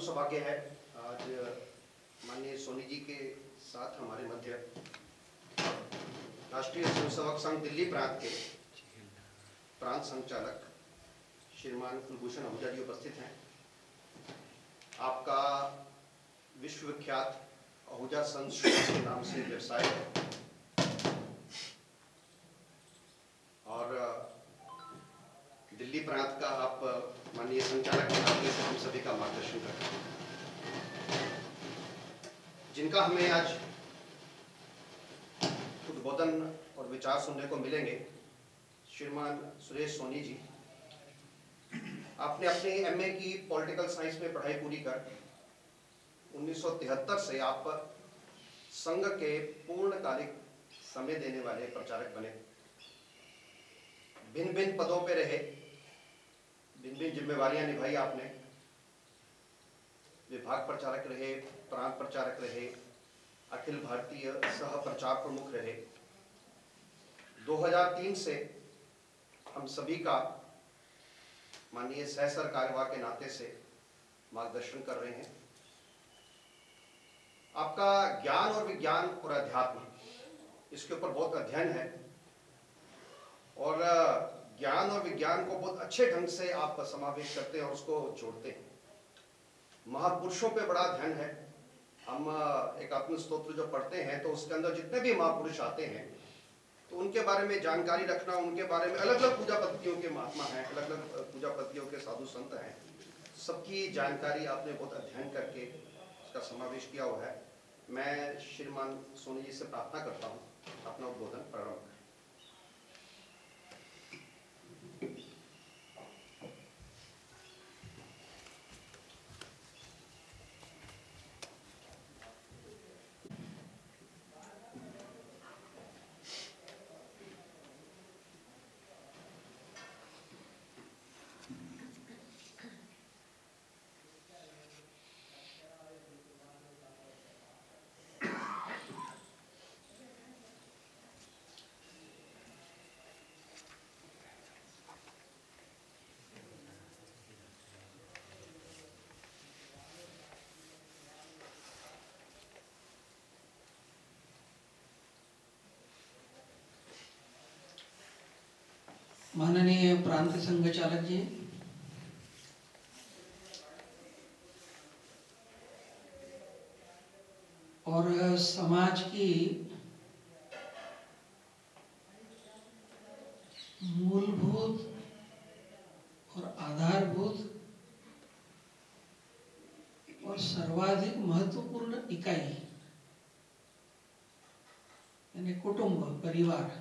सौभाग्य है। आज माननीय सोनी जी के साथ हमारे मध्य राष्ट्रीय स्वयंसेवक संघ दिल्ली प्रांत के प्रांत संचालक श्रीमान कुलभूषण आहूजा जी उपस्थित हैं। आपका विश्व विख्यात आहूजा संघ के नाम से व्यवसाय है और दिल्ली प्रांत का आप माननीय संचालक नाते से हम सभी का मार्गदर्शन करते हैं। जिनका हमें आज उद्बोधन और विचार सुनने को मिलेंगे, श्रीमान सुरेश सोनी जी, आपने अपनी एमए की पॉलिटिकल साइंस में पढ़ाई पूरी कर 1973 से आप संघ के पूर्णकालिक समय देने वाले प्रचारक बने। भिन्न भिन्न पदों पर रहे भिन्न भिन्न जिम्मेवारियाँ निभाई आपने। विभाग प्रचारक रहे, प्रांत प्रचारक रहे, अखिल भारतीय सह प्रचार प्रमुख रहे। 2003 से हम सभी का माननीय सह सरकार्यवाह के नाते से मार्गदर्शन कर रहे हैं। आपका ज्ञान और विज्ञान और अध्यात्म, इसके ऊपर बहुत अध्ययन है। और ज्ञान और विज्ञान को बहुत अच्छे ढंग से आप समावेश करते हैं और उसको जोड़ते हैं। महापुरुषों पे बड़ा ध्यान है। हम एक आत्म स्त्रोत्र जो पढ़ते हैं तो उसके अंदर जितने भी महापुरुष आते हैं तो उनके बारे में जानकारी रखना, उनके बारे में अलग अलग पूजा पद्धतियों के महात्मा हैं अलग अलग पूजा पद्धतियों के साधु संत हैं। सबकी जानकारी आपने बहुत अध्ययन करके उसका समावेश किया हुआ है। मैं श्रीमान सोनी जी से प्रार्थना करता हूँ। अपना उद्बोधन प्रारंभ माननीय प्रांत संघ चालक जी। और समाज की मूलभूत और आधारभूत और सर्वाधिक महत्वपूर्ण इकाई, यानी कुटुंब, परिवार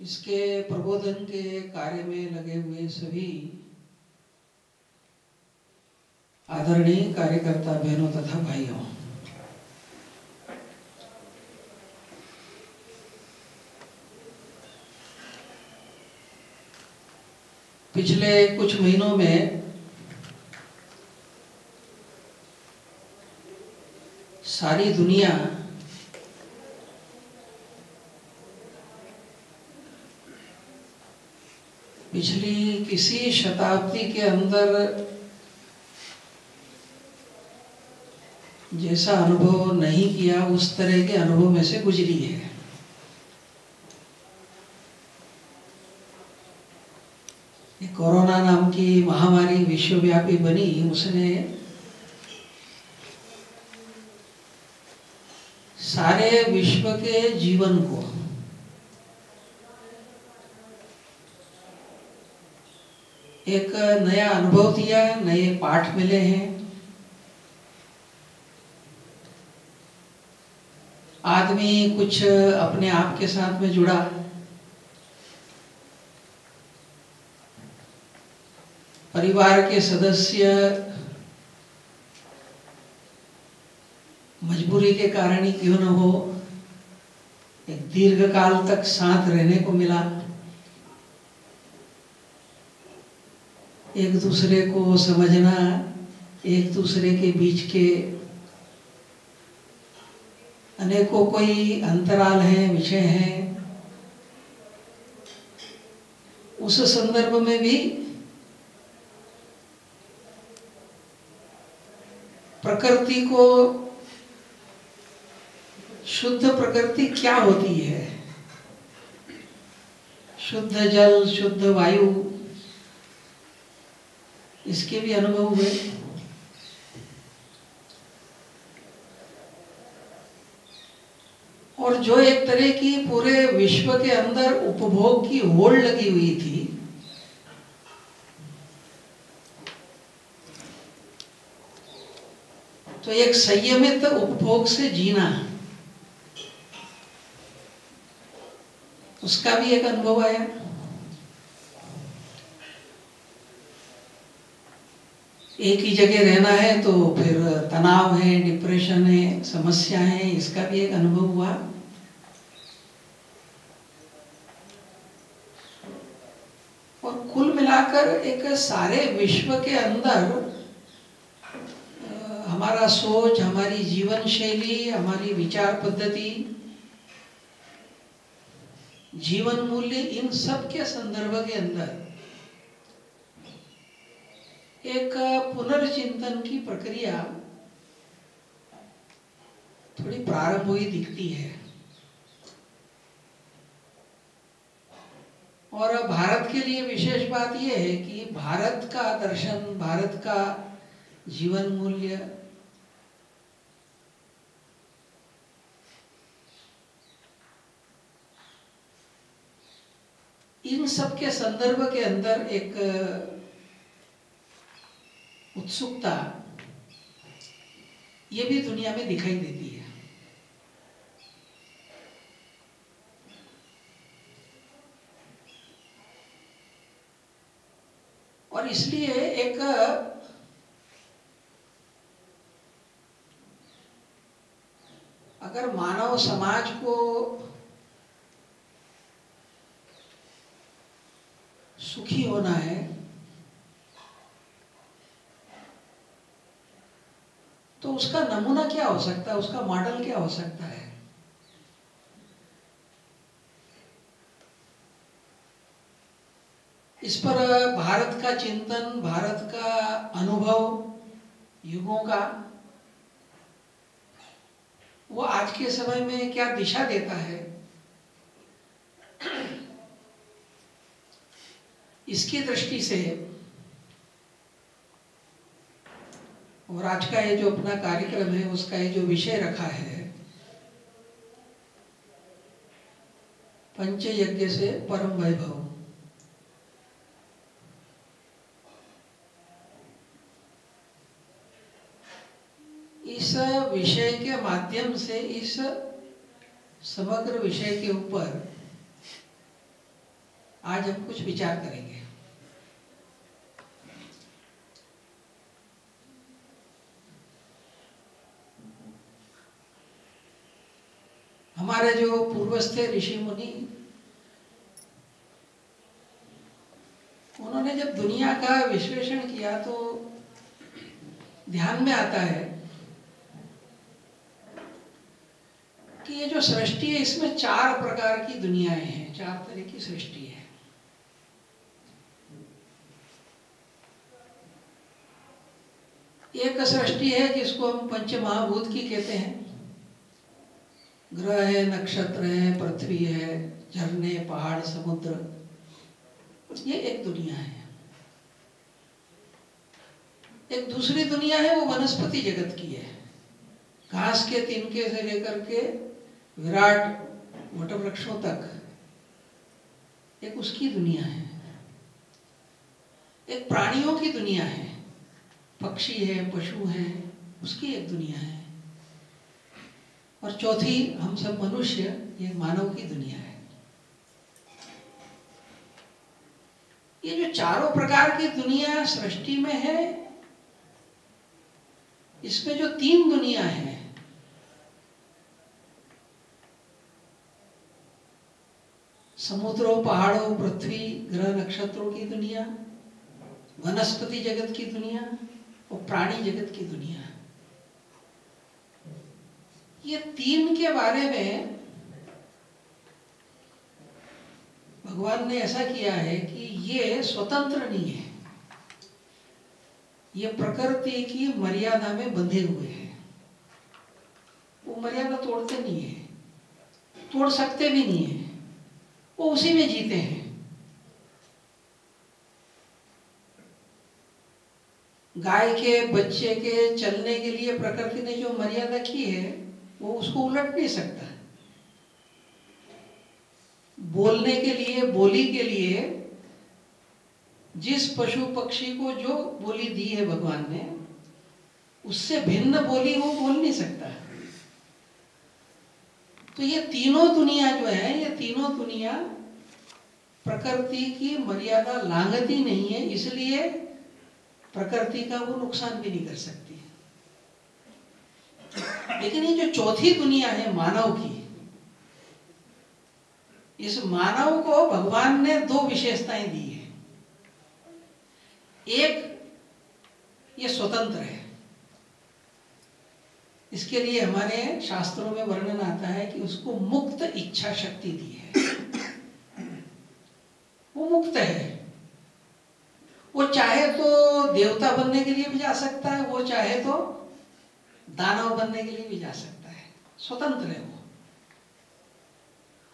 इसके प्रबोधन के कार्य में लगे हुए सभी आदरणीय कार्यकर्ता बहनों तथा भाइयों, पिछले कुछ महीनों में सारी दुनिया पिछली किसी शताब्दी के अंदर जैसा अनुभव नहीं किया, उस तरह के अनुभव में से गुजरी है। कोरोना नाम की महामारी विश्वव्यापी बनी, उसने सारे विश्व के जीवन को एक नया अनुभव दिया, नए पाठ मिले हैं। आदमी कुछ अपने आप के साथ में जुड़ा। परिवार के सदस्य मजबूरी के कारण ही क्यों न हो, एक दीर्घ काल तक साथ रहने को मिला। एक दूसरे को समझना, एक दूसरे के बीच के अनेकों कोई अंतराल हैं, विषय हैं। उस संदर्भ में भी प्रकृति को, शुद्ध प्रकृति क्या होती है? शुद्ध जल, शुद्ध वायु इसके भी अनुभव हुए। और जो एक तरह की पूरे विश्व के अंदर उपभोग की होड़ लगी हुई थी तो एक संयमित उपभोग से जीना, उसका भी एक अनुभव आया। एक ही जगह रहना है तो फिर तनाव है डिप्रेशन है, समस्या है, इसका भी एक अनुभव हुआ। और कुल मिलाकर एक सारे विश्व के अंदर हमारा सोच, हमारी जीवन शैली, हमारी विचार पद्धति, जीवन मूल्य इन सब के संदर्भ के अंदर एक पुनर्चिंतन की प्रक्रिया थोड़ी प्रारंभ हुई दिखती है। और भारत के लिए विशेष बात यह है कि भारत का दर्शन, भारत का जीवन मूल्य, इन सब के संदर्भ के अंदर एक उत्सुकता ये भी दुनिया में दिखाई देती है। और इसलिए एक अगर मानव समाज को सुखी होना है तो उसका नमूना क्या हो सकता है? उसका मॉडल क्या हो सकता है? इस पर भारत का चिंतन, भारत का अनुभव, युगों का, वो आज के समय में क्या दिशा देता है? इसकी दृष्टि से और आज का ये जो अपना कार्यक्रम है, उसका ये जो विषय रखा है पंच यज्ञ से परम वैभव। इस विषय के माध्यम से, इस समग्र विषय के ऊपर आज हम कुछ विचार करेंगे। हमारे जो पूर्वज थे ऋषि मुनि, उन्होंने जब दुनिया का विश्लेषण किया तो ध्यान में आता है कि ये जो सृष्टि है, इसमें चार प्रकार की दुनियाएँ हैं, चार तरह की सृष्टि है। एक सृष्टि है जिसको हम पंच महाभूत की कहते हैं। ग्रह है, नक्षत्र है, पृथ्वी है, झरने, पहाड़, समुद्र, ये एक दुनिया है। एक दूसरी दुनिया है, वो वनस्पति जगत की है। घास के तिनके से लेकर के विराट वट वृक्षों तक, एक उसकी दुनिया है। एक प्राणियों की दुनिया है। पक्षी है, पशु है, उसकी एक दुनिया है। और चौथी, हम सब मनुष्य, ये मानव की दुनिया है। ये जो चारों प्रकार की दुनिया सृष्टि में है, इसमें जो तीन दुनिया है, समुद्रों, पहाड़ों, पृथ्वी, ग्रह नक्षत्रों की दुनिया, वनस्पति जगत की दुनिया, और प्राणी जगत की दुनिया। ये तीन के बारे में भगवान ने ऐसा किया है कि ये स्वतंत्र नहीं है। ये प्रकृति की मर्यादा में बंधे हुए हैं। वो मर्यादा तोड़ते नहीं है। तोड़ सकते भी नहीं है। वो उसी में जीते हैं। गाय के, बच्चे के चलने के लिए प्रकृति ने जो मर्यादा की है वो उसको उलट नहीं सकता। बोलने के लिए, बोली के लिए, जिस पशु पक्षी को जो बोली दी है भगवान ने, उससे भिन्न बोली वो बोल नहीं सकता। तो ये तीनों दुनिया जो है, ये तीनों दुनिया प्रकृति की मर्यादा लांगती नहीं है, इसलिए प्रकृति का वो नुकसान भी नहीं कर सकती। लेकिन ये जो चौथी दुनिया है मानव की, इस मानव को भगवान ने दो विशेषताएँ दी है। एक, ये स्वतंत्र है। इसके लिए हमारे शास्त्रों में वर्णन आता है कि उसको मुक्त इच्छा शक्ति दी है। वो मुक्त है। वो चाहे तो देवता बनने के लिए भी जा सकता है, वो चाहे तो दानव बनने के लिए भी जा सकता है। स्वतंत्र है वो।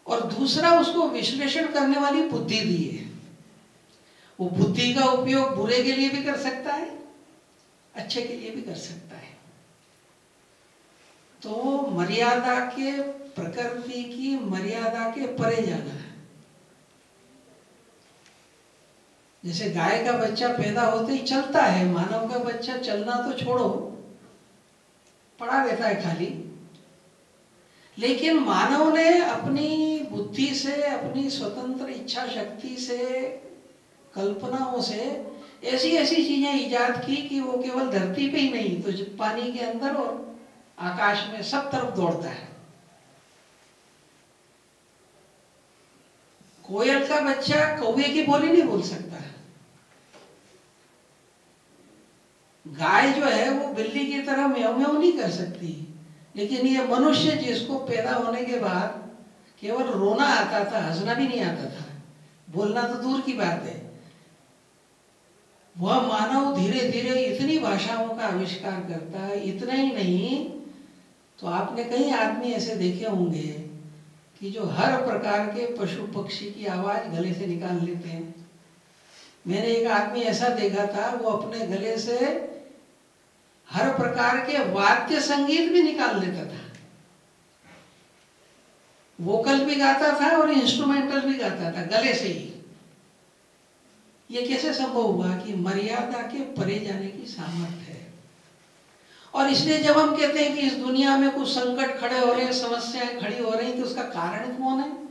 और दूसरा उसको विश्लेषण करने वाली बुद्धि दी है। वो बुद्धि का उपयोग बुरे के लिए भी कर सकता है, अच्छे के लिए भी कर सकता है। तो मर्यादा के प्रकृति की मर्यादा के परे जाना है। जैसे गाय का बच्चा पैदा होते ही चलता है, मानव का बच्चा चलना तो छोड़ो। पड़ा रहता है खाली। लेकिन मानव ने अपनी बुद्धि से, अपनी स्वतंत्र इच्छा शक्ति से, कल्पनाओं से ऐसी ऐसी चीज़ें ईजाद की कि वो केवल धरती पे ही नहीं तो पानी के अंदर और आकाश में सब तरफ़ दौड़ता है। कोयल का बच्चा कौए की बोली नहीं बोल सकता। गाय जो है वो बिल्ली की तरह म्याऊ म्याऊ नहीं कर सकती। लेकिन ये मनुष्य जिसको पैदा होने के बाद केवल रोना आता था, हंसना भी नहीं आता था। बोलना तो दूर की बात है। वह मानव धीरे धीरे इतनी भाषाओं का आविष्कार करता है, इतना ही नहीं तो आपने कई आदमी ऐसे देखे होंगे कि जो हर प्रकार के पशु पक्षी की आवाज़ गले से निकाल लेते हैं। मैंने एक आदमी ऐसा देखा था, वो अपने गले से हर प्रकार के वाद्य संगीत भी निकाल लेता था। वोकल भी गाता था और इंस्ट्रूमेंटल भी गाता था, गले से ही। ये कैसे संभव हुआ कि मर्यादा के परे जाने की सामर्थ्य है? और इसलिए जब हम कहते हैं कि इस दुनिया में कुछ संकट खड़े हो रहे हैं, समस्याएँ खड़ी हो रही तो उसका कारण कौन है?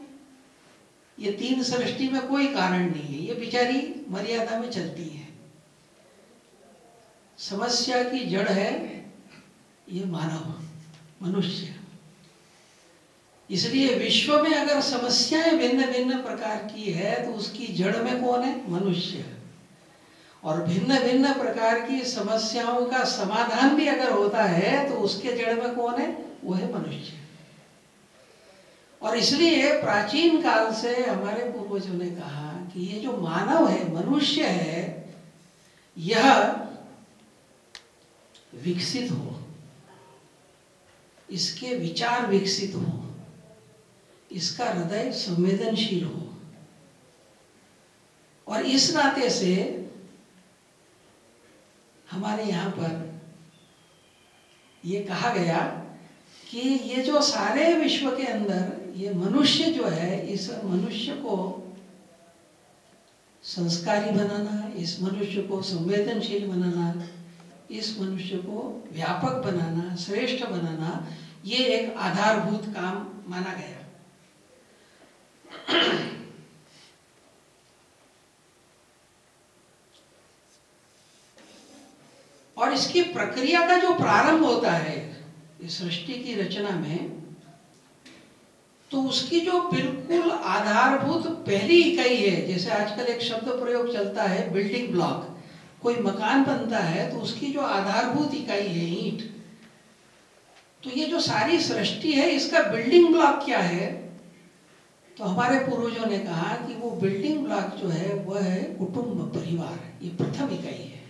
ये तीन सृष्टि में कोई कारण नहीं है। ये बिचारी मर्यादा में चलती है। समस्या की जड़ है, ये मानव, मनुष्य। इसलिए विश्व में अगर समस्याएँ भिन्न भिन्न प्रकार की है तो उसकी जड़ में कौन है? मनुष्य। और भिन्न भिन्न प्रकार की समस्याओं का समाधान भी अगर होता है तो उसके जड़ में कौन है? वो है मनुष्य। और इसलिए प्राचीन काल से हमारे पूर्वजों ने कहा कि ये जो मानव है, मनुष्य है, यह विकसित हो। इसके विचार विकसित हो। इसका हृदय संवेदनशील हो। और इस नाते से हमारे यहाँ पर ये कहा गया कि ये जो सारे विश्व के अंदर ये मनुष्य जो है, इस मनुष्य को संस्कारी बनाना, इस मनुष्य को संवेदनशील बनाना इस मनुष्य को व्यापक बनाना, श्रेष्ठ बनाना, ये एक आधारभूत काम माना गया। और इसकी प्रक्रिया का जो प्रारंभ होता है, इस सृष्टि की रचना में तो उसकी जो बिल्कुल आधारभूत पहली इकाई है, जैसे आजकल एक शब्द प्रयोग चलता है बिल्डिंग ब्लॉक कोई मकान बनता है तो उसकी जो आधारभूत इकाई है ईंट तो ये जो सारी सृष्टि है, इसका बिल्डिंग ब्लॉक क्या है? तो हमारे पूर्वजों ने कहा कि वो बिल्डिंग ब्लॉक जो है वह है कुटुंब परिवार। ये प्रथम इकाई है।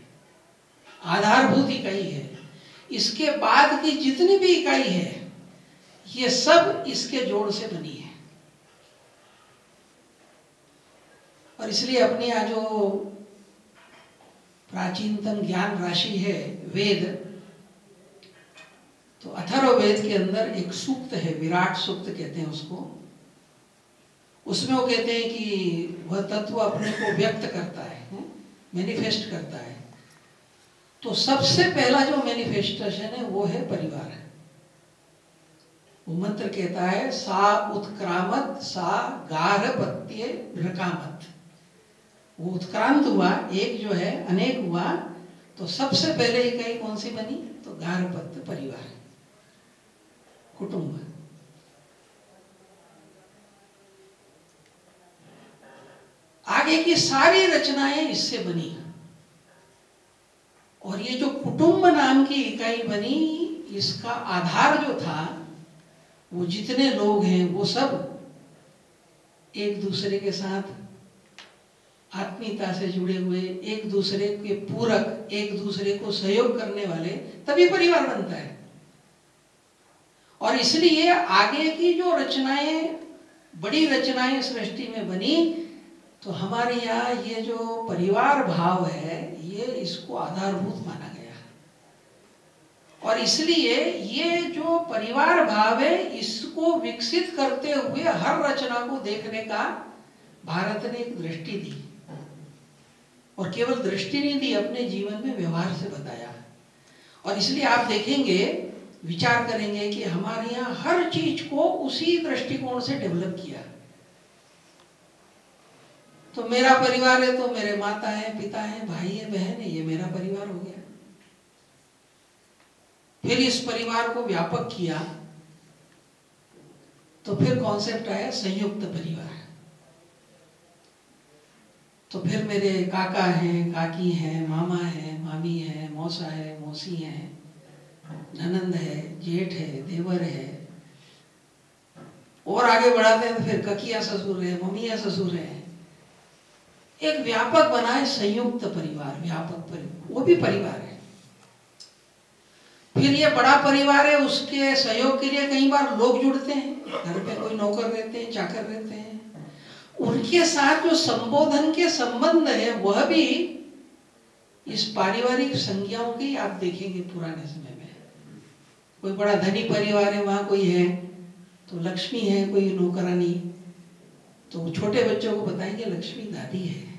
आधारभूत इकाई है। इसके बाद की जितनी भी इकाई है, ये सब इसके जोड़ से बनी है। और इसलिए अपने यहाँ जो प्राचीनतम ज्ञान राशि है वेद तो अथर्व वेद के अंदर एक सूक्त है, विराट सूक्त कहते हैं उसको। उसमें वो कहते हैं कि वह तत्व अपने को व्यक्त करता है मैनिफेस्ट करता है। तो सबसे पहला जो मैनिफेस्टेशन है, वो है परिवार है। वो मंत्र कहता है, सा उत्क्रामत, सा गारहपत्य रकामत वो उत्क्रांत हुआ, एक जो है, अनेक हुआ तो सबसे पहले इकाई कौन सी बनी? तो गारहपत्य परिवार। कुटुंब। आगे की सारी रचनाएँ इससे बनी। और ये जो कुटुंब नाम की इकाई बनी, इसका आधार जो था, वो जितने लोग हैं, वो सब एक दूसरे के साथ आत्मीयता से जुड़े हुए एक दूसरे के पूरक, एक दूसरे को सहयोग करने वाले तभी परिवार बनता है। और इसलिए आगे की जो रचनाएँ, बड़ी रचनाएँ सृष्टि में बनी तो हमारे यहाँ ये जो परिवार भाव है, ये इसको आधारभूत माना गया है। और इसलिए ये जो परिवार भाव है, इसको विकसित करते हुए हर रचना को देखने का भारत ने एक दृष्टि दी। और केवल दृष्टि नहीं दी अपने जीवन में व्यवहार से बताया। और इसलिए आप देखेंगे, विचार करेंगे कि हमारे यहाँ हर चीज़ को उसी दृष्टिकोण से डेवलप किया। तो मेरा परिवार है तो मेरे माता है, पिता है, भाई है, बहन है, ये मेरा परिवार हो गया। फिर इस परिवार को व्यापक किया तो फिर कॉन्सेप्ट आया संयुक्त परिवार। तो फिर मेरे काका हैं, काकी हैं, मामा है, मामी है, मौसा है, मौसी है, ननंद है, जेठ है, देवर है। और आगे बढ़ाते हैं तो फिर ककिया ससुर है, ममिया ससुर है। एक व्यापक बना है संयुक्त परिवार, व्यापक परिवार, वो भी परिवार है। फिर ये बड़ा परिवार है, उसके सहयोग के लिए कई बार लोग जुड़ते हैं, घर पे कोई नौकर रहते हैं, चाकर रहते हैं। उनके साथ जो संबोधन के संबंध है, वह भी इस पारिवारिक संज्ञाओं की आप देखेंगे पुराने समय में। कोई बड़ा धनी परिवार है, वहाँ कोई है तो लक्ष्मी है, कोई नौकरानी तो छोटे बच्चों को बताएँगे लक्ष्मी दादी है।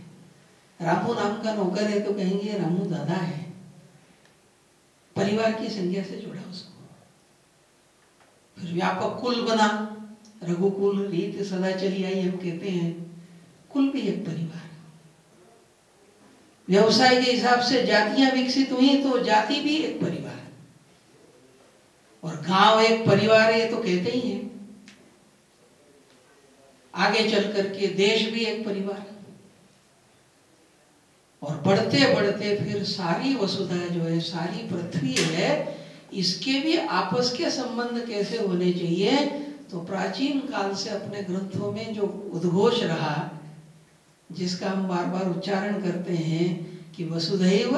रामू नाम का नौकर है तो कहेंगे रामू दादा है। परिवार की संज्ञा से जुड़ा उसको। फिर व्यापक कुल बना। रघुकुल रीत सदा चली आई, हम कहते हैं, कुल भी एक परिवार व्यवसाय के हिसाब से जातियाँ विकसित हुई तो जाति भी एक परिवार और गाँव एक परिवार है तो कहते ही हैं। आगे चल करके देश भी एक परिवार और बढ़ते बढ़ते फिर सारी वसुधा जो है, सारी पृथ्वी है, इसके भी आपस के संबंध कैसे होने चाहिए तो प्राचीन काल से अपने ग्रंथों में जो उद्घोष रहा, जिसका हम बार बार उच्चारण करते हैं कि वसुधैव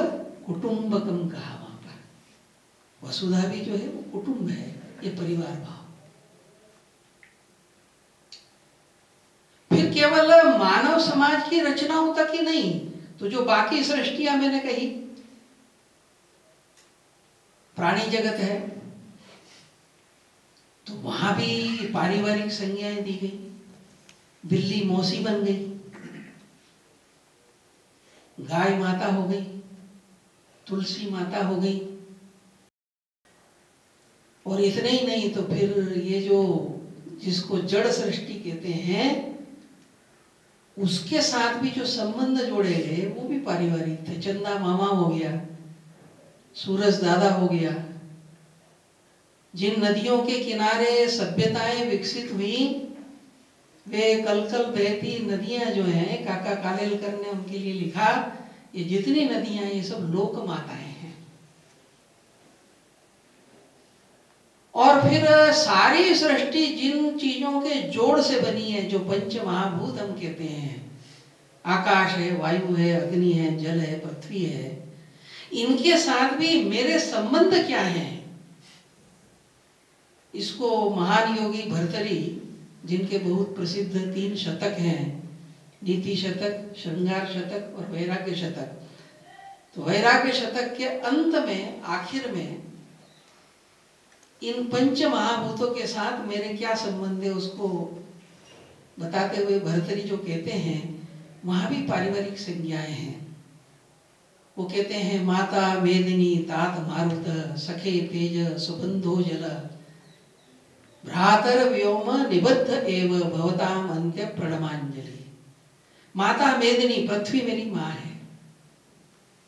कुटुंबकम कहा वहाँ पर। वसुधा भी जो है वो कुटुंब है, ये परिवार भाव। फिर केवल मानव समाज की रचनाओं तक ही नहीं तो जो बाकी सृष्टियाँ मैंने कही, प्राणी जगत है तो वहाँ भी पारिवारिक संज्ञाएँ दी गई। बिल्ली मौसी बन गई। गाय माता हो गई। तुलसी माता हो गई। और इतने ही नहीं तो फिर ये जो जिसको जड़ सृष्टि कहते हैं, उसके साथ भी जो संबंध जोड़े गए, वो भी पारिवारिक थे। चंदा मामा हो गया, सूरज दादा हो गया जिन नदियों के किनारे सभ्यताएँ विकसित हुई, वे कल कल बहती नदियाँ जो हैं, काका कालेलकर ने उनके लिए लिखा, ये जितनी नदियाँ, ये सब लोक माताएँ हैं। और फिर सारी सृष्टि जिन चीज़ों के जोड़ से बनी है, जो पंच महाभूत हम कहते हैं। आकाश है, वायु है, अग्नि है, जल है, पृथ्वी है। इनके साथ भी मेरे संबंध क्या हैं? इसको महान योगी भरतरी, जिनके बहुत प्रसिद्ध तीन शतक हैं, नीति शतक, श्रृंगार शतक और वैराग्य शतक। तो वैराग्य शतक के अंत में, आखिर में, इन पंच महाभूतों के साथ मेरे क्या संबंध है उसको बताते हुए भरतरी जो कहते हैं, वहाँ भी पारिवारिक संज्ञाएँ हैं। वो कहते हैं, माता मेदिनी तात मारुत, सखे तेज सुबंधो जल भ्रातर व्योम निबद्ध एव भवताम अंत्य प्रणमांजलि। माता मेदिनी पृथ्वी मेरी माँ है।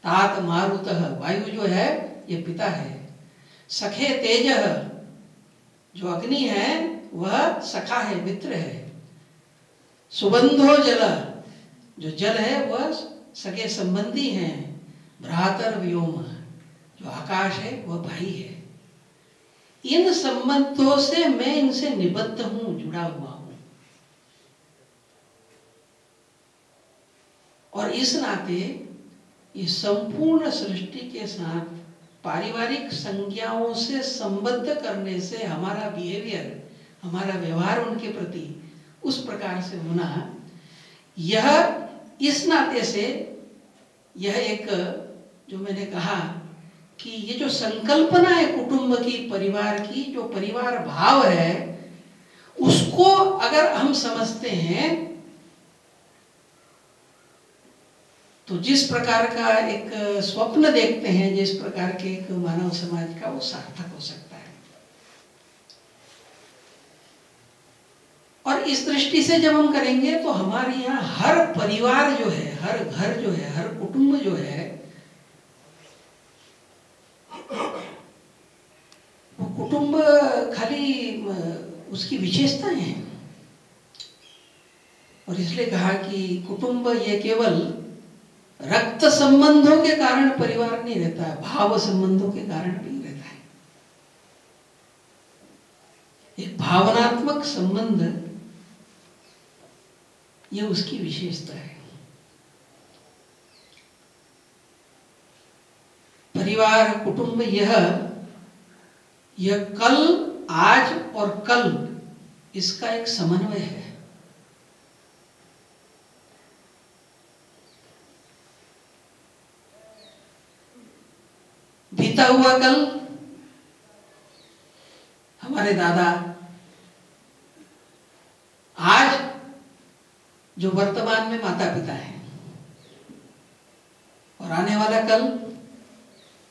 तात मारुत, वायु जो है, ये पिता है। सखे तेज, जो अग्नि है, वह सखा है, मित्र है। सुबंधो जल, जो जल है, वह सके संबंधी हैं। भ्रातर व्योम, जो आकाश है, वह भाई है। इन संबंधों से मैं इनसे निबद्ध हूँ, जुड़ा हुआ हूँ। और इस नाते ये संपूर्ण सृष्टि के साथ पारिवारिक संज्ञाओं से संबद्ध करने से हमारा बिहेवियर हमारा व्यवहार उनके प्रति उस प्रकार से होना, यह इस नाते से यह एक, जो मैंने कहा कि ये जो संकल्पना है कुटुंब की, परिवार की, जो परिवार भाव है, उसको अगर हम समझते हैं तो जिस प्रकार का एक स्वप्न देखते हैं, जिस प्रकार के एक मानव समाज का, वो सार्थक हो सकता है। और इस दृष्टि से जब हम करेंगे तो हमारे यहाँ हर परिवार जो है, हर घर जो है, हर कुटुंब जो है वो कुटुंब खाली उसकी विशेषताएँ हैं। और इसलिए कहा कि कुटुंब ये केवल रक्त संबंधों के कारण परिवार नहीं रहता है, भाव संबंधों के कारण भी रहता है। एक भावनात्मक संबंध, ये उसकी विशेषता है। परिवार, कुटुंब यह यह कल आज और कल इसका एक समन्वय है। बीता हुआ कल हमारे दादा आज जो वर्तमान में माता पिता हैं और आने वाला कल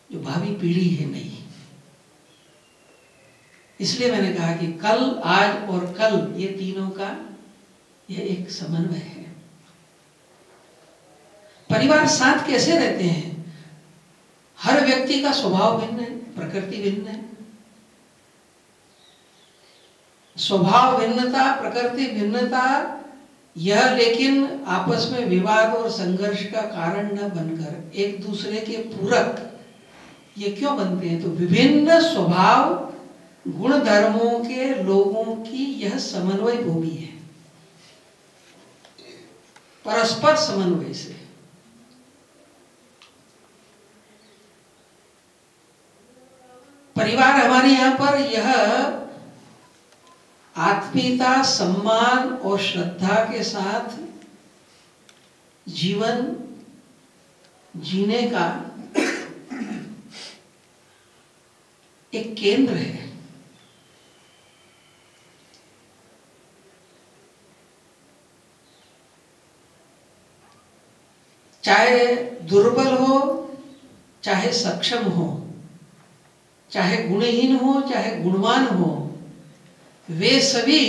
जो भावी पीढ़ी है नहीं। इसलिए मैंने कहा कि कल, आज और कल ये तीनों का यह एक समन्वय है। परिवार साथ कैसे रहते हैं? हर व्यक्ति का स्वभाव भिन्न है, प्रकृति भिन्न है। स्वभाव भिन्नता, प्रकृति भिन्नता, यह लेकिन आपस में विवाद और संघर्ष का कारण न बनकर एक दूसरे के पूरक ये क्यों बनते हैं? तो विभिन्न स्वभाव गुण धर्मों के लोगों की यह समन्वय भूमि है। परस्पर समन्वय से। परिवार हमारे यहाँ पर यह आत्मीयता, सम्मान और श्रद्धा के साथ जीवन जीने का एक केंद्र है। चाहे दुर्बल हो, चाहे सक्षम हो, चाहे गुणहीन हो, चाहे गुणवान हो, वे सभी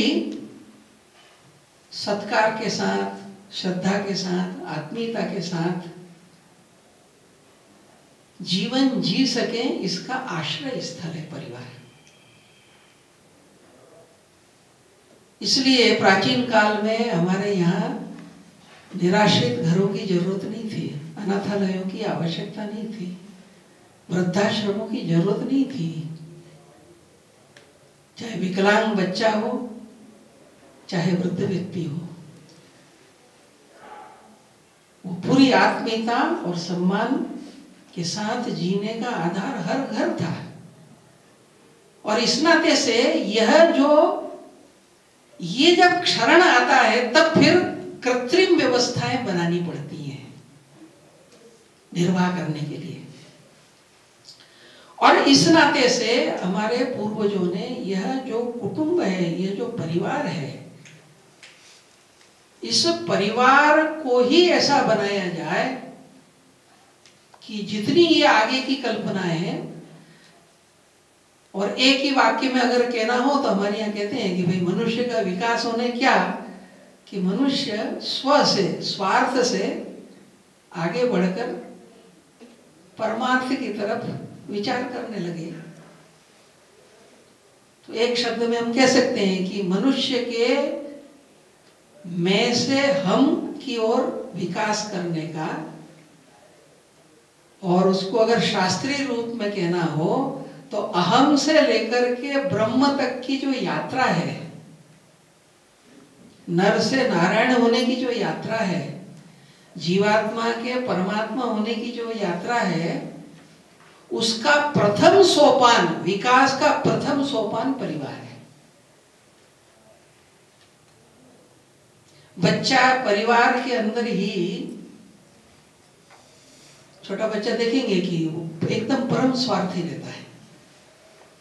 सत्कार के साथ, श्रद्धा के साथ, आत्मीयता के साथ जीवन जी सके, इसका आश्रय स्थल है, परिवार। इसलिए प्राचीन काल में हमारे यहाँ निराश्रित घरों की ज़रूरत नहीं थी, अनाथालयों की आवश्यकता नहीं थी, वृद्धाश्रमों की ज़रूरत नहीं थी। चाहे विकलांग बच्चा हो, चाहे वृद्ध व्यक्ति हो। वो पूरी आत्मीयता और सम्मान के साथ जीने का आधार हर घर था। और इस नाते से यह जो, ये जब क्षरण आता है, तब फिर कृत्रिम व्यवस्थाएँ बनानी पड़ती हैं निर्वाह करने के लिए। और इस नाते से हमारे पूर्वजों ने यह जो कुटुंब है यह जो परिवार है, इस परिवार को ही ऐसा बनाया जाए कि जितनी ये आगे की कल्पना है, और एक ही वाक्य में अगर कहना हो तो हमारे यहाँ कहते हैं कि भाई मनुष्य का विकास होने क्या कि मनुष्य स्व से, स्वार्थ से आगे बढ़कर परमार्थ की तरफ़ विचार करने लगे। तो एक शब्द में हम कह सकते हैं कि मनुष्य के मैं से हम की ओर विकास करने का और उसको अगर शास्त्रीय रूप में कहना हो तो अहम से लेकर के ब्रह्म तक की जो यात्रा है नर से नारायण होने की जो यात्रा है, जीवात्मा के परमात्मा होने की जो यात्रा है, उसका प्रथम सोपान, विकास का प्रथम सोपान परिवार है। बच्चा परिवार के अंदर ही, छोटा बच्चा देखेंगे कि वो एकदम परम स्वार्थी रहता है।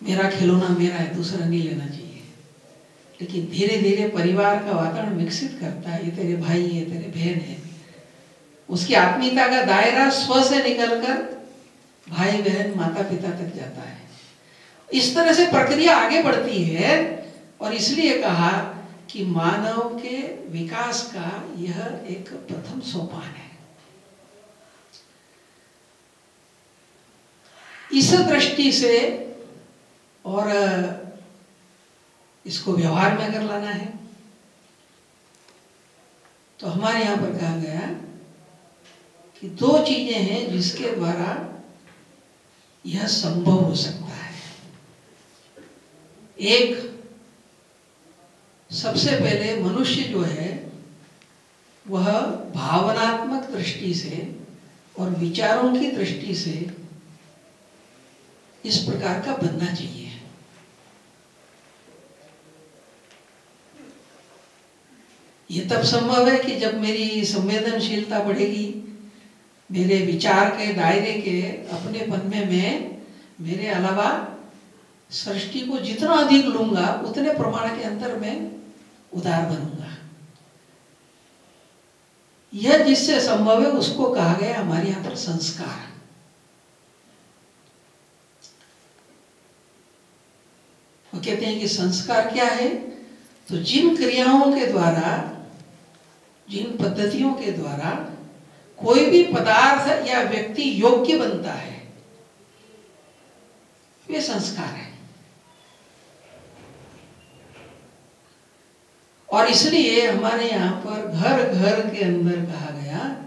मेरा खिलौना मेरा है, दूसरा नहीं लेना चाहिए। लेकिन धीरे धीरे परिवार का वातावरण विकसित करता है, ये तेरे भाई है तेरे बहन है। उसकी आत्मीयता का दायरा स्व से निकलकर भाई, बहन माता पिता तक जाता है। इस तरह से प्रक्रिया आगे बढ़ती है और इसलिए कहा कि मानव के विकास का यह एक प्रथम सोपान है। इस दृष्टि से और इसको व्यवहार में अगर लाना है तो हमारे यहाँ पर कहा गया कि दो चीज़ें हैं जिसके द्वारा यह संभव हो सकता है। एक, सबसे पहले मनुष्य जो है, वह भावनात्मक दृष्टि से और विचारों की दृष्टि से इस प्रकार का बनना चाहिए। ये तब संभव है कि जब मेरी संवेदनशीलता बढ़ेगी, मेरे विचार के दायरे के अपने पन में मैं, मेरे अलावा सृष्टि को जितना अधिक लूँगा, उतने प्रमाण के अंदर में उदार बनूँगा। यह जिससे संभव है, उसको कहा गया हमारे यहाँ पर संस्कार। वो कहते हैं कि संस्कार क्या है? तो जिन क्रियाओं के द्वारा जिन पद्धतियों के द्वारा कोई भी पदार्थ या व्यक्ति योग्य बनता है, वे संस्कार है। और इसलिए हमारे यहाँ पर घर घर के अंदर कहा गया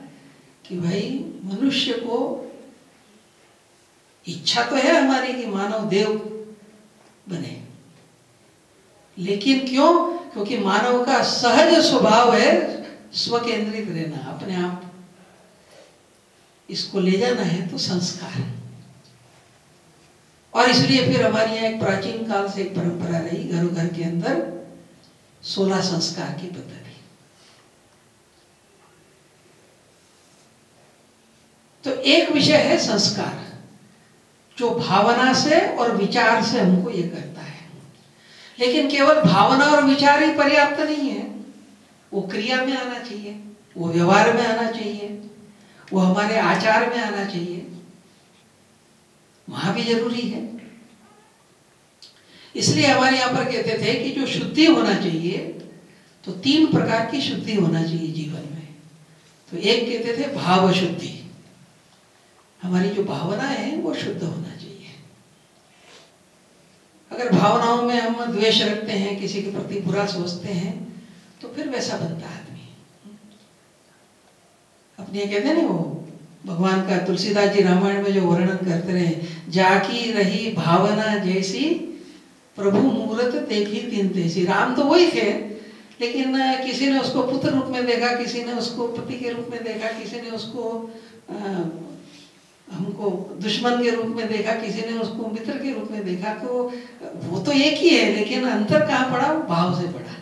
कि भाई, मनुष्य को इच्छा तो है हमारी कि मानव देव बने। लेकिन क्यों? क्योंकि मानव का सहज स्वभाव है स्व केंद्रित रहना, अपने आप इसको ले जाना है तो संस्कार और इसलिए फिर हमारे यहाँ एक प्राचीन काल से एक परंपरा रही घर घर के अंदर सोलह संस्कार की पद्धति। तो एक विषय है संस्कार, जो भावना से और विचार से हमको ये करता है। लेकिन केवल भावना और विचार ही पर्याप्त नहीं है वो क्रिया में आना चाहिए, वो व्यवहार में आना चाहिए, वो हमारे आचार में आना चाहिए। वहाँ भी ज़रूरी है। इसलिए हमारे यहाँ पर कहते थे कि जो शुद्धि होना चाहिए तो तीन प्रकार की शुद्धि होना चाहिए जीवन में। तो एक कहते थे भाव शुद्धि। हमारी जो भावना है, वो शुद्ध होना चाहिए। अगर भावनाओं में हम द्वेष रखते हैं, किसी के प्रति बुरा सोचते हैं तो फिर वैसा बनता है आदमी। अपने कहते हैं ना वो भगवान का तुलसीदास जी रामायण में जो वर्णन करते रहे जाकी रही भावना जैसी प्रभु मुहूर्त देखी तीन तेज़ी। राम तो वही थे लेकिन किसी ने उसको पुत्र रूप में देखा किसी ने उसको पति के रूप में देखा किसी ने उसको आ, हमको दुश्मन के रूप में देखा किसी ने उसको मित्र के रूप में देखा तो वो तो एक ही है लेकिन अंतर कहाँ पड़ा? वो भाव से पड़ा।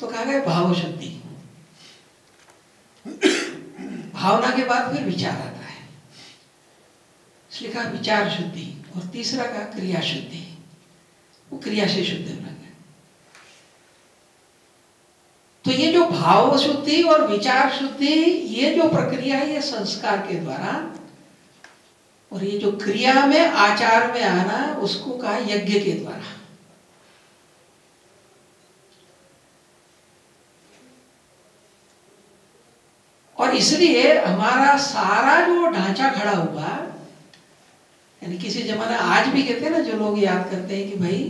तो कहा गया, भाव शुद्धि भावना के बाद फिर विचार आता है। इसलिए कहा विचार शुद्धि और तीसरा कहा क्रिया शुद्धि। वो क्रिया से शुद्ध होना तो ये जो भाव शुद्धि और विचार शुद्धि, ये जो प्रक्रिया है, ये संस्कार के द्वारा, और ये जो क्रिया में, आचार में आना, उसको कहा यज्ञ के द्वारा और इसलिए हमारा सारा जो ढांचा खड़ा हुआ, यानी किसी जमाना आज भी कहते हैं ना, जो लोग याद करते हैं कि भाई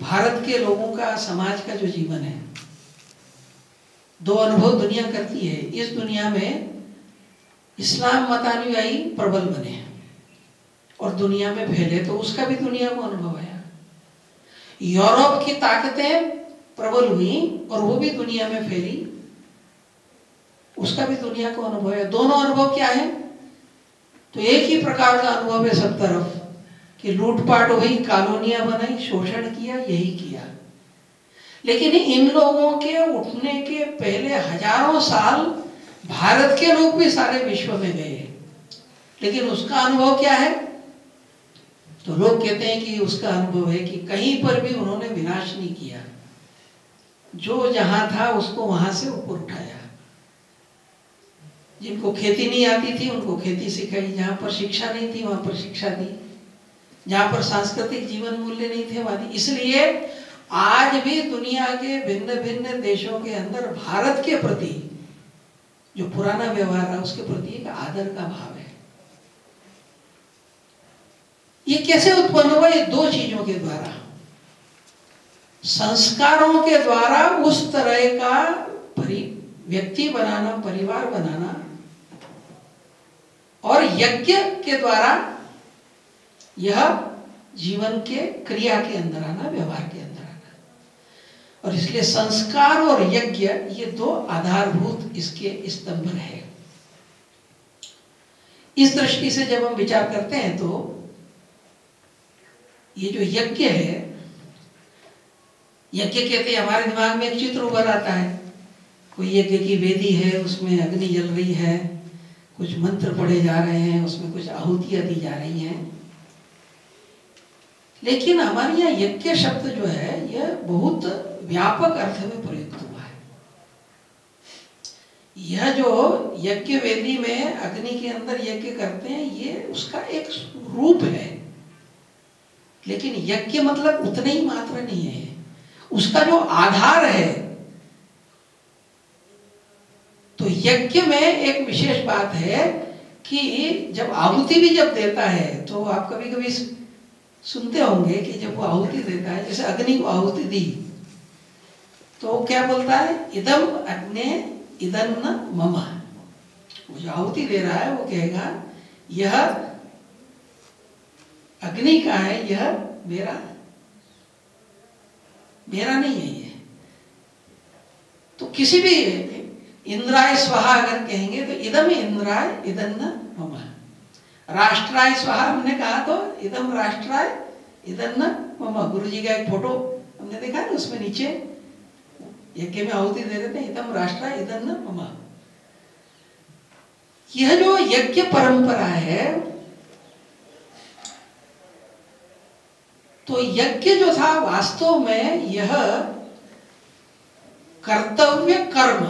भारत के लोगों का, समाज का जो जीवन है, दो अनुभव दुनिया करती है। इस दुनिया में इस्लाम मतानुयायी प्रबल बने और दुनिया में फैले तो उसका भी दुनिया को अनुभव आया। यूरोप की ताकतें प्रबल हुई, और वो भी दुनिया में फैली। उसका भी दुनिया को अनुभव है। दोनों अनुभव क्या है? तो एक ही प्रकार का अनुभव है सब तरफ़, कि लूटपाट हुई कॉलोनिया बनाई, शोषण किया, यही किया। लेकिन इन लोगों के उठने के पहले हज़ारों साल भारत के लोग भी सारे विश्व में गए लेकिन उसका अनुभव क्या है? तो लोग कहते हैं कि उसका अनुभव है कि कहीं पर भी उन्होंने विनाश नहीं किया। जो जहाँ था, उसको वहाँ से ऊपर उठाया। जिनको खेती नहीं आती थी, उनको खेती सिखाई। जहाँ पर शिक्षा नहीं थी, वहाँ पर शिक्षा दी। जहाँ पर सांस्कृतिक जीवन मूल्य नहीं थे, वहाँ इसलिए आज भी दुनिया के भिन्न भिन्न देशों के अंदर भारत के प्रति जो पुराना व्यवहार है, उसके प्रति एक आदर का भाव है। ये कैसे उत्पन्न हुआ? ये दो चीज़ों के द्वारा। संस्कारों के द्वारा उस तरह का परि व्यक्ति बनाना, परिवार बनाना और यज्ञ के द्वारा यह जीवन के क्रिया के अंदर आना, व्यवहार के अंदर आना। और इसलिए संस्कार और यज्ञ, ये दो आधारभूत इसके स्तंभ है। इस दृष्टि से जब हम विचार करते हैं तो ये जो यज्ञ है, यज्ञ कहते हैं, हमारे दिमाग में एक चित्र उभर आता है। कोई यज्ञ की वेदी है, उसमें अग्नि जल रही है। कुछ मंत्र पढ़े जा रहे हैं, उसमें कुछ आहुतियाँ दी जा रही हैं। लेकिन हमारे यहाँ यज्ञ शब्द जो है यह बहुत व्यापक अर्थ में प्रयुक्त हुआ है। यह जो यज्ञ वेदी में अग्नि के अंदर यज्ञ करते हैं, ये उसका एक रूप है। लेकिन यज्ञ मतलब उतने ही मात्र नहीं है। उसका जो आधार है तो यज्ञ में एक विशेष बात है कि जब आहुति भी जब देता है तो आप कभी कभी सुनते होंगे कि जब वो आहुति देता है, जैसे अग्नि को आहुति दी तो क्या बोलता है? इदम अग्नि इदन मम। वो जो आहुति दे रहा है, वो कहेगा, यह अग्नि का है, यह मेरा मेरा नहीं है ये। तो किसी भी इंद्राय स्वाहा अगर कहेंगे तो इदम इंद्राय इदन मम। राष्ट्राय स्वाहा, हमने कहा तो इदम राष्ट्राय इदन मम। गुरु जी का एक फ़ोटो हमने देखा ना, उसमें नीचे यज्ञ में आहुति दे रहे थे इदम राष्ट्राय इदन मम। यह जो यज्ञ परंपरा है तो यज्ञ जो था वास्तव में यह कर्तव्य कर्म।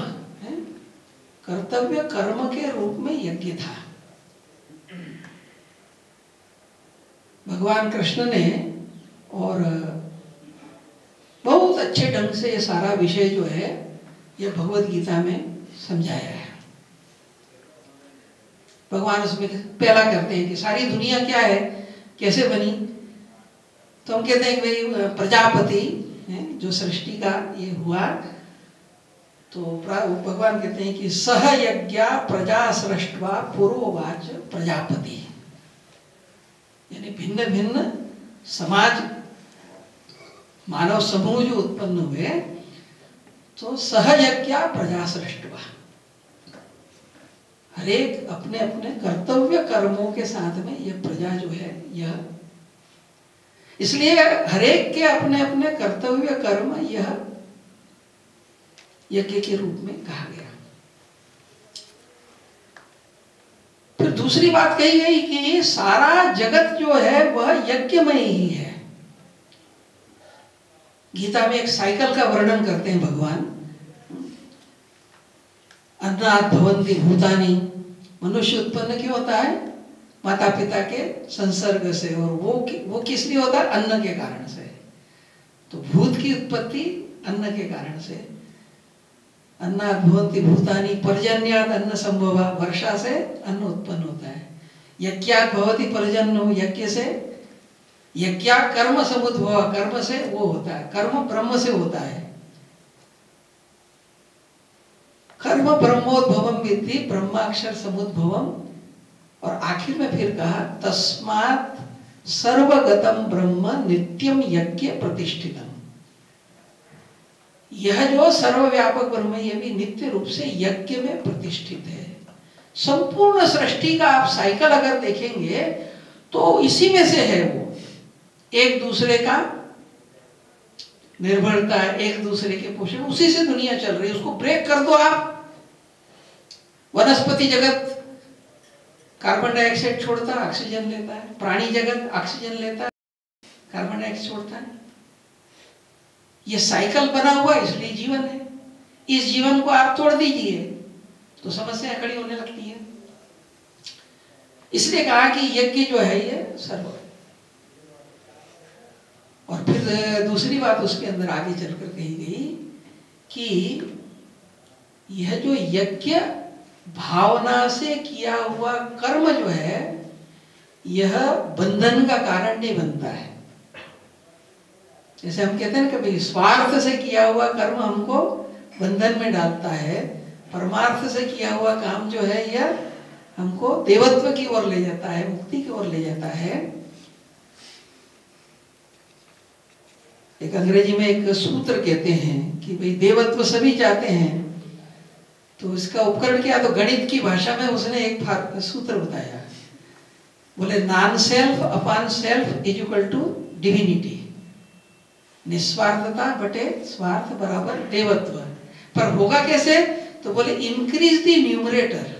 कर्तव्य कर्म के रूप में यज्ञ था। भगवान कृष्ण ने और बहुत अच्छे ढंग से ये सारा विषय जो है, ये भगवत गीता में समझाया है। भगवान उसमें पहला करते हैं कि सारी दुनिया क्या है, कैसे बनी? तो हम कहते हैं कि भाई, प्रजापति जो सृष्टि का ये हुआ तो भगवान कहते हैं कि सह यज्ञ प्रजा सृष्टवा पूर्ववाच प्रजापति। यानी भिन्न भिन्न समाज, मानव समूह जो उत्पन्न हुए तो सहयज्ञ प्रजा सृष्टवा हरेक अपने अपने कर्तव्य कर्मों के साथ में यह प्रजा जो है, यह। इसलिए हरेक के अपने अपने कर्तव्य कर्म यह यज्ञ के रूप में कहा गया। फिर दूसरी बात कही गई कि सारा जगत जो है वह यज्ञमय ही है। गीता में एक साइकिल का वर्णन करते हैं भगवान। अन्नात भवंती भूतानी। मनुष्य उत्पन्न क्यों होता है? माता पिता के संसर्ग से और वो कि, वो किस लिए होता है? अन्न के कारण से। तो भूत की उत्पत्ति अन्न के कारण से अन्नात भवंती भूतानी पर्जन्यात अन्न संभव वर्षा से अन्न उत्पन्न होता है। यज्ञात भवती पर्जन्य यज्ञ से, यज्ञा कर्म समुद्भव, कर्म से वो होता है, कर्म ब्रह्म से होता है। कर्म ब्रह्मोद्भवम विद्धि, ब्रह्माक्षर समुद्भवम और आखिर में फिर कहा, तस्मात सर्वगतम ब्रह्म नित्यम यज्ञ प्रतिष्ठितम। यह जो सर्वव्यापक ब्रह्म यह भी नित्य रूप से यज्ञ में प्रतिष्ठित है। संपूर्ण सृष्टि का आप साइकिल अगर देखेंगे तो इसी में से है वो। एक दूसरे का निर्भरता, एक दूसरे के पोषण, उसी से दुनिया चल रही है। उसको ब्रेक कर दो आप। वनस्पति जगत कार्बन डाइऑक्साइड छोड़ता है ऑक्सीजन लेता है। प्राणी जगत ऑक्सीजन लेता है कार्बन डाइऑक्साइड छोड़ता है। ये साइकिल बना हुआ इसलिए जीवन है। इस जीवन को आप तोड़ दीजिए। तो समस्या खड़ी होने लगती है। इसलिए कहा कि यज्ञ जो है, ये सर्व और फिर दूसरी बात उसके अंदर आगे चलकर कही गई कि यह जो यज्ञ भावना से किया हुआ कर्म जो है, यह बंधन का कारण नहीं बनता है। जैसे हम कहते हैं कभी स्वार्थ से किया हुआ कर्म हमको बंधन में डालता है, परमार्थ से किया हुआ काम जो है, यह हमको देवत्व की ओर ले जाता है, मुक्ति की ओर ले जाता है। एक अंग्रेज़ी में एक सूत्र कहते हैं कि भाई, देवत्व सभी चाहते हैं। तो इसका उपकरण क्या? तो गणित की भाषा में उसने एक सूत्र बताया। बोले non self upon self is equal to divinity निस्वार्थता बटे स्वार्थ बराबर देवत्व। पर होगा कैसे? तो बोले इंक्रीज द न्यूमरेटर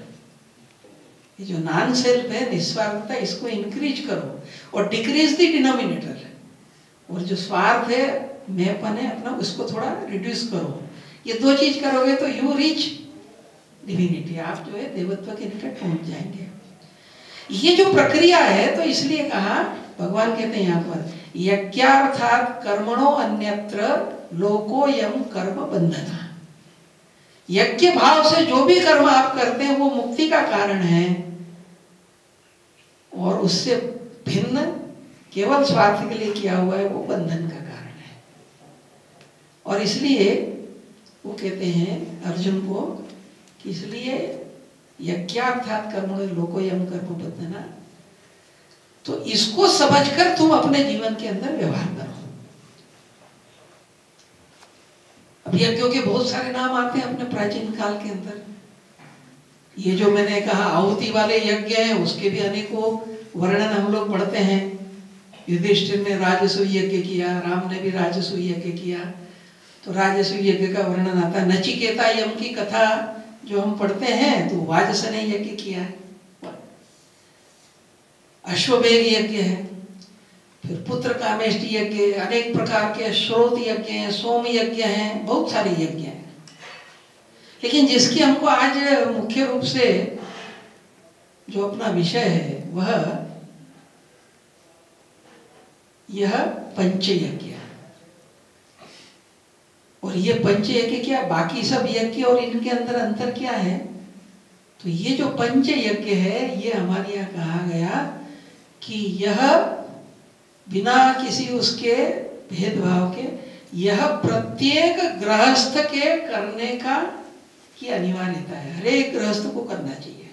ये जो नॉन सेल्फ है, निस्वार्थता, इसको इंक्रीज करो और डिक्रीज द डिनोमिनेटर और जो स्वार्थ है, मैंपन है, अपना, उसको थोड़ा रिड्यूस करो। ये दो चीज़ करोगे तो यू रीच डिविनिटी आप जो है, देवत्व के निकट पहुँच जाएँगे। ये जो प्रक्रिया है तो इसलिए कहा, भगवान कहते हैं यहाँ पर यज्ञार्थात कर्मणो अन्यत्र लोको यम कर्म बंधना यज्ञ भाव से जो भी कर्म आप करते हैं, वो मुक्ति का कारण है। और उससे भिन्न केवल स्वार्थ के लिए किया हुआ है, वो बंधन का कारण है। और इसलिए वो कहते हैं, अर्जुन को कि इसलिए यज्ञार्थात कर्म लोको यम कर्म बंधना तो इसको समझकर तुम अपने जीवन के अंदर व्यवहार करो। अब यज्ञों के बहुत सारे नाम आते हैं अपने प्राचीन काल के अंदर? ये जो मैंने कहा, आहुति वाले यज्ञ हैं, उसके भी अनेकों वर्णन हम लोग पढ़ते हैं। युधिष्ठिर ने राजस्व यज्ञ किया, राम ने भी राजस्व यज्ञ किया। तो राजस्व यज्ञ का वर्णन आता है। नचिकेता यम की कथा जो हम पढ़ते हैं तो वाजस ने यज्ञ किया। है अश्वमेघ यज्ञ है, फिर पुत्र कामेष्टि यज्ञ, अनेक प्रकार के स्रोत यज्ञ हैं, सोम यज्ञ हैं, बहुत सारे यज्ञ हैं। लेकिन जिसकी हमको आज मुख्य रूप से जो अपना विषय है, वह यह पंच यज्ञ और ये पंच यज्ञ क्या, बाकी सब यज्ञ और इनके अंदर अंतर क्या है? तो ये जो पंच यज्ञ है, ये हमारे यहाँ कहा गया कि यह बिना किसी उसके भेदभाव के, यह प्रत्येक गृहस्थ के करने का की अनिवार्यता है। हर एक गृहस्थ को करना चाहिए।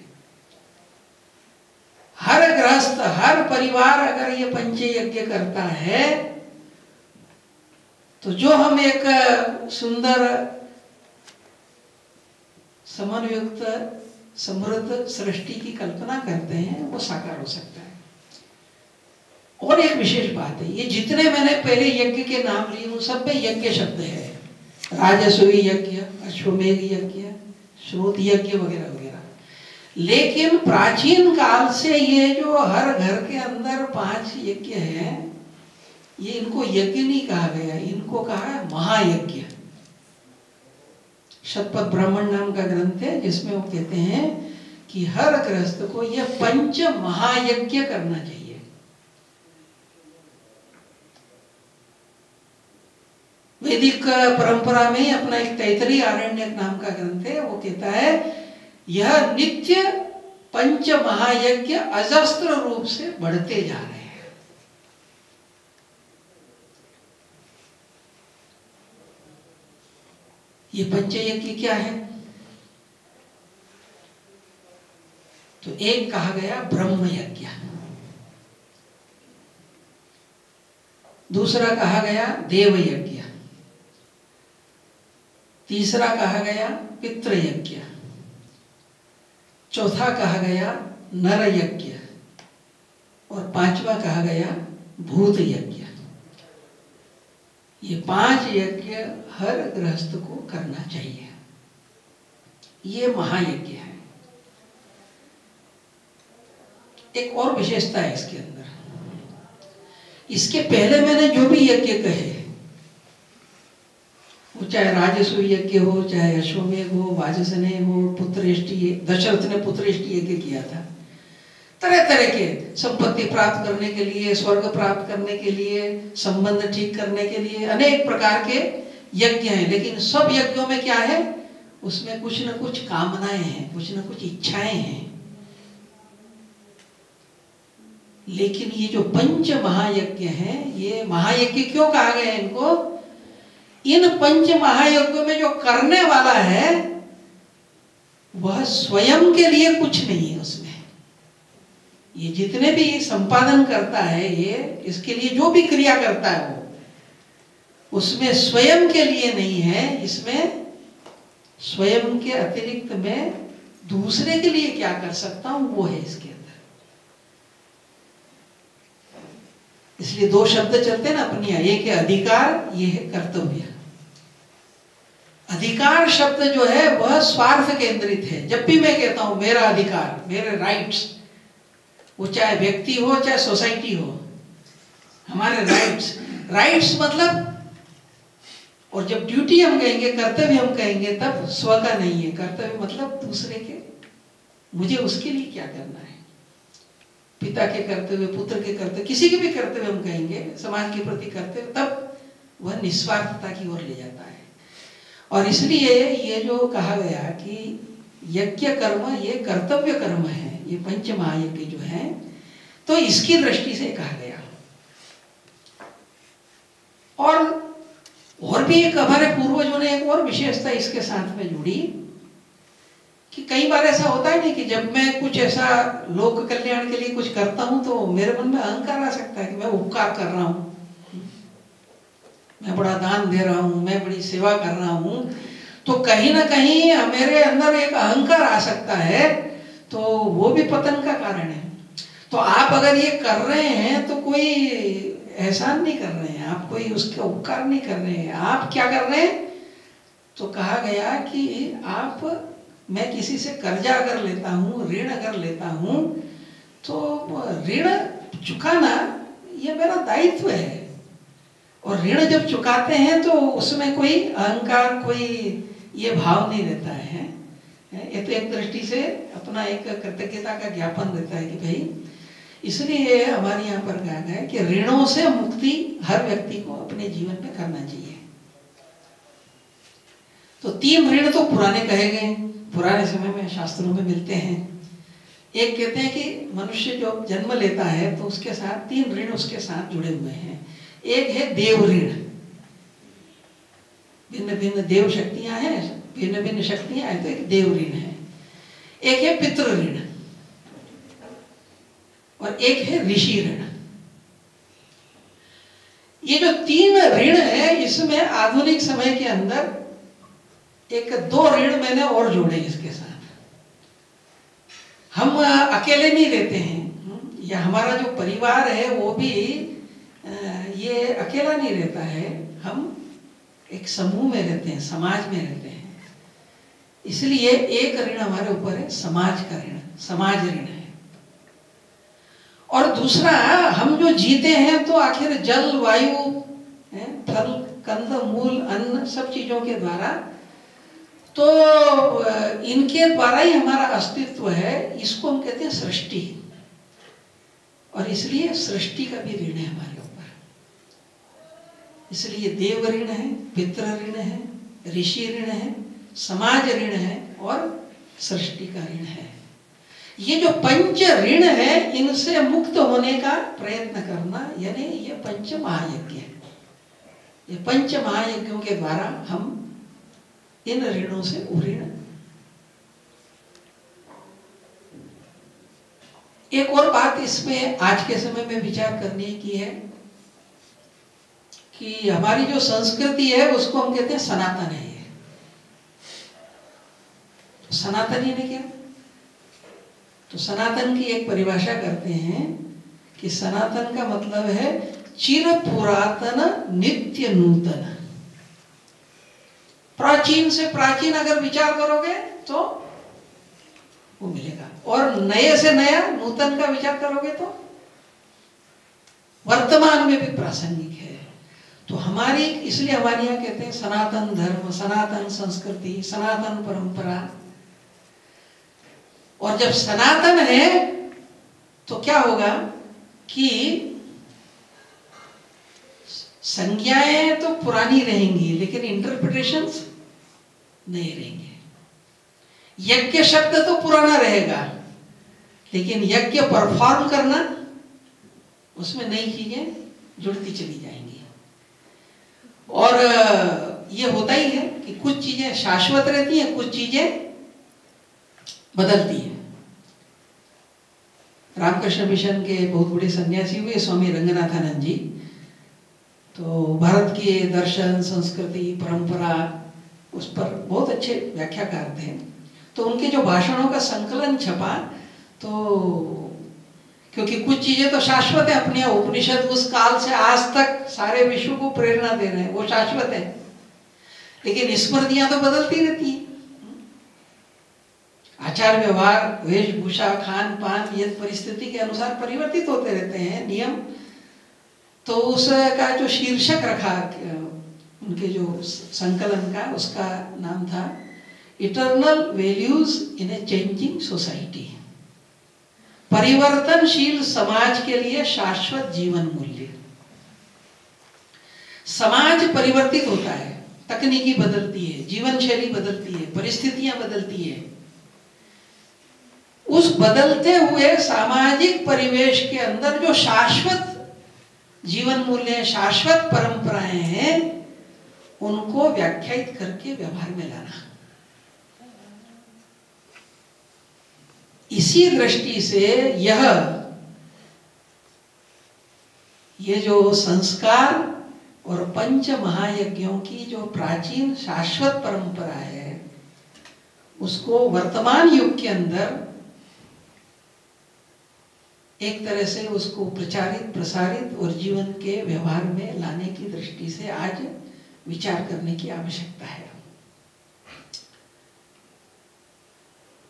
हर गृहस्थ, हर परिवार अगर ये पंच यज्ञ करता है तो जो हम एक सुंदर, समन्वयुक्त, समृद्ध सृष्टि की कल्पना करते हैं, वो साकार हो सकता है। और एक विशेष बात है, ये जितने मैंने पहले यज्ञ के नाम लिए, वो सब में यज्ञ शब्द है। राजस्वी यज्ञ, अश्वमेघ यज्ञ श्रोत यज्ञ वगैरह वगैरह। लेकिन प्राचीन काल से ये जो हर घर के अंदर पाँच यज्ञ हैं, ये इनको यज्ञ नहीं कहा गया, इनको कहा है महायज्ञ। शतपथ ब्राह्मण नाम का ग्रंथ है, जिसमें वो कहते हैं कि हर ग्रस्त को यह पंच महायज्ञ करना चाहिए। वैदिक परंपरा में अपना एक तैतरी आरण्य नाम का ग्रंथ है, वो कहता है, यह नित्य पंच महायज्ञ अजस्त्र रूप से बढ़ते जा रहे हैं। ये पंचयज्ञ क्या है? तो एक कहा गया ब्रह्म यज्ञ दूसरा कहा गया देव यज्ञ तीसरा कहा गया पितृ यज्ञ चौथा कहा गया नर यज्ञ और पांचवा कहा गया भूत यज्ञ ये पाँच यज्ञ हर गृहस्थ को करना चाहिए। ये महायज्ञ है। एक और विशेषता है इसके अंदर। इसके पहले मैंने जो भी यज्ञ कहे चाहे राजस्व यज्ञ हो, चाहे अश्वमेघ हो, वाजसने हो पुत्र दशरथ ने पुत्र यज्ञ किया था। तरह तरह के संपत्ति प्राप्त करने के लिए, स्वर्ग प्राप्त करने के लिए, संबंध ठीक करने के लिए अनेक प्रकार के यज्ञ हैं। लेकिन सब यज्ञों में क्या है? उसमें कुछ न कुछ कामनाएँ हैं, कुछ न कुछ इच्छाएँ हैं। लेकिन ये जो पंच महायज्ञ हैं, ये महायज्ञ क्यों कहा गया इनको? इन पंच महायज्ञों में जो करने वाला है, वह स्वयं के लिए कुछ नहीं है उसमें। ये जितने भी संपादन करता है, ये इसके लिए जो भी क्रिया करता है वो, उसमें स्वयं के लिए नहीं है, इसमें स्वयं के अतिरिक्त में दूसरे के लिए क्या कर सकता हूँ, वो है इसके अंदर। इसलिए दो शब्द चलते ना, अपनी एक है अधिकार, ये है कर्तव्य। अधिकार शब्द जो है, वह स्वार्थ केंद्रित है। जब भी मैं कहता हूँ, मेरा अधिकार, मेरे राइट्स वो चाहे व्यक्ति हो, चाहे सोसाइटी हो, हमारे राइट्स राइट्स मतलब और जब ड्यूटी हम कहेंगे, कर्तव्य हम कहेंगे, तब स्व का नहीं है। कर्तव्य मतलब दूसरे के, मुझे उसके लिए क्या करना है? पिता के कर्तव्य, पुत्र के कर्तव्य, किसी के भी कर्तव्य हम कहेंगे, समाज के प्रति कर्तव्य, तब वह निस्वार्थता की ओर ले जाता है। और इसलिए ये जो कहा गया कि यज्ञ कर्म, ये कर्तव्य कर्म है, ये पंच महायज्ञ जो है तो इसकी दृष्टि से कहा गया। और और भी एक हमारे पूर्वजों ने एक और विशेषता इसके साथ में जुड़ी कि कई बार ऐसा होता है ना कि जब मैं कुछ ऐसा लोक कल्याण के लिए कुछ करता हूँ तो मेरे मन में अहंकार आ सकता है कि मैं उपकार कर रहा हूँ। मैं बड़ा दान दे रहा हूँ, मैं बड़ी सेवा कर रहा हूँ। तो कहीं ना कहीं मेरे अंदर एक अहंकार आ सकता है तो वो भी पतन का कारण है। तो आप अगर ये कर रहे हैं तो कोई एहसान नहीं कर रहे हैं, आप कोई उसके उपकार नहीं कर रहे हैं। आप क्या कर रहे हैं? तो कहा गया कि आप, मैं किसी से कर्जा अगर लेता हूँ, ऋण अगर लेता हूँ तो ऋण चुकाना, ये मेरा दायित्व है। और ऋण जब चुकाते हैं तो उसमें कोई अहंकार, कोई ये भाव नहीं रहता है ये तो एक दृष्टि से अपना एक कृतज्ञता का ज्ञापन देता है कि भाई, इसलिए हमारे यहाँ पर कहा गया है कि ऋणों से मुक्ति हर व्यक्ति को अपने जीवन में करना चाहिए। तो तीन ऋण तो पुराने कहे गए, पुराने समय में शास्त्रों में मिलते हैं। एक कहते हैं कि मनुष्य जो जन्म लेता है तो उसके साथ, तीन ऋण उसके साथ जुड़े हुए हैं। एक है देव ऋण। भिन्न भिन्न देव शक्तियाँ हैं, भिन्न भिन्न शक्तियाँ हैं तो एक देव ऋण है। एक है पितृ ऋण और एक है ऋषि ऋण। ये जो तीन ऋण है, इसमें आधुनिक समय के अंदर एक दो ऋण मैंने और जोड़े इसके साथ। हम अकेले नहीं रहते हैं, या हमारा जो परिवार है, वो भी ये अकेला नहीं रहता है। हम एक समूह में रहते हैं, समाज में रहते हैं। इसलिए एक ऋण हमारे ऊपर है, समाज का ऋण, समाज ऋण है। और दूसरा, हम जो जीते हैं तो आखिर जल, वायु फल, कंद, मूल, अन्न, सब चीज़ों के द्वारा तो इनके द्वारा ही हमारा अस्तित्व है, इसको हम कहते हैं सृष्टि। और इसलिए सृष्टि का भी ऋण है हमारे इसलिए देव ऋण है, पितृ ऋण है, ऋषि ऋण है, समाज ऋण है और सृष्टि का ऋण है। ये जो पंच ऋण है, इनसे मुक्त होने का प्रयत्न करना, यानी ये पंच महायज्ञ है। ये पंच महायज्ञों के द्वारा हम इन ऋणों से उऋण। एक और बात इसमें आज के समय में विचार करने की है कि हमारी जो संस्कृति है, उसको हम कहते हैं सनातन है ये। तो सनातन ने क्या? तो सनातन की एक परिभाषा करते हैं कि सनातन का मतलब है चिर पुरातन नित्य नूतन। प्राचीन से प्राचीन अगर विचार करोगे तो वो मिलेगा। और नए से नया नूतन का विचार करोगे तो वर्तमान में भी प्रासंगिक है। तो हमारी इसलिए हमारे यहाँ कहते हैं सनातन धर्म, सनातन संस्कृति, सनातन परंपरा। और जब सनातन है तो क्या होगा कि संज्ञाएँ तो पुरानी रहेंगी, लेकिन इंटरप्रिटेशन नहीं रहेंगे। यज्ञ शब्द तो पुराना रहेगा, लेकिन यज्ञ परफॉर्म करना, उसमें नई चीज़ें जुड़ती चली जाएँगी। और ये होता ही है कि कुछ चीज़ें शाश्वत रहती हैं, कुछ चीज़ें बदलती हैं। रामकृष्ण मिशन के बहुत बड़े सन्यासी हुए, स्वामी रंगनाथानंद जी। तो भारत के दर्शन, संस्कृति, परंपरा, उस पर बहुत अच्छे व्याख्याकार थे। तो उनके जो भाषणों का संकलन छपा तो क्योंकि कुछ चीज़ें तो शाश्वत है अपने उपनिषद उस काल से आज तक सारे विश्व को प्रेरणा दे रहे हैं, वो शाश्वत है। लेकिन स्मृतियाँ तो बदलती रहती है। आचार व्यवहार, वेशभूषा खान पान ये परिस्थिति के अनुसार परिवर्तित होते रहते हैं, नियम। तो उसका जो शीर्षक रखा, उनके जो संकलन का, उसका नाम था eternal values in a changing society परिवर्तनशील समाज के लिए शाश्वत जीवन मूल्य। समाज परिवर्तित होता है, तकनीकी बदलती है, जीवन शैली बदलती है, परिस्थितियाँ बदलती है। उस बदलते हुए सामाजिक परिवेश के अंदर जो शाश्वत जीवन मूल्य शाश्वत परंपराएँ हैं, उनको व्याख्यायित करके व्यवहार में लाना। इसी दृष्टि से यह, ये जो संस्कार और पंच महायज्ञों की जो प्राचीन शाश्वत परंपरा है, उसको वर्तमान युग के अंदर एक तरह से उसको प्रचारित, प्रसारित और जीवन के व्यवहार में लाने की दृष्टि से आज विचार करने की आवश्यकता है।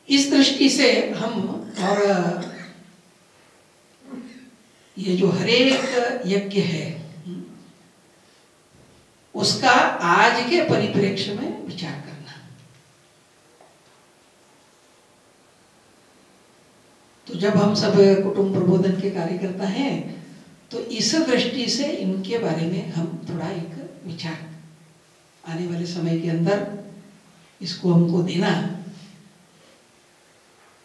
इस दृष्टि से हम और ये जो हरेक यज्ञ है, उसका आज के परिप्रेक्ष्य में विचार करना। तो जब हम सब कुटुंब प्रबोधन के कार्यकर्ता हैं तो इस दृष्टि से इनके बारे में हम थोड़ा एक विचार, आने वाले समय के अंदर इसको हमको देना।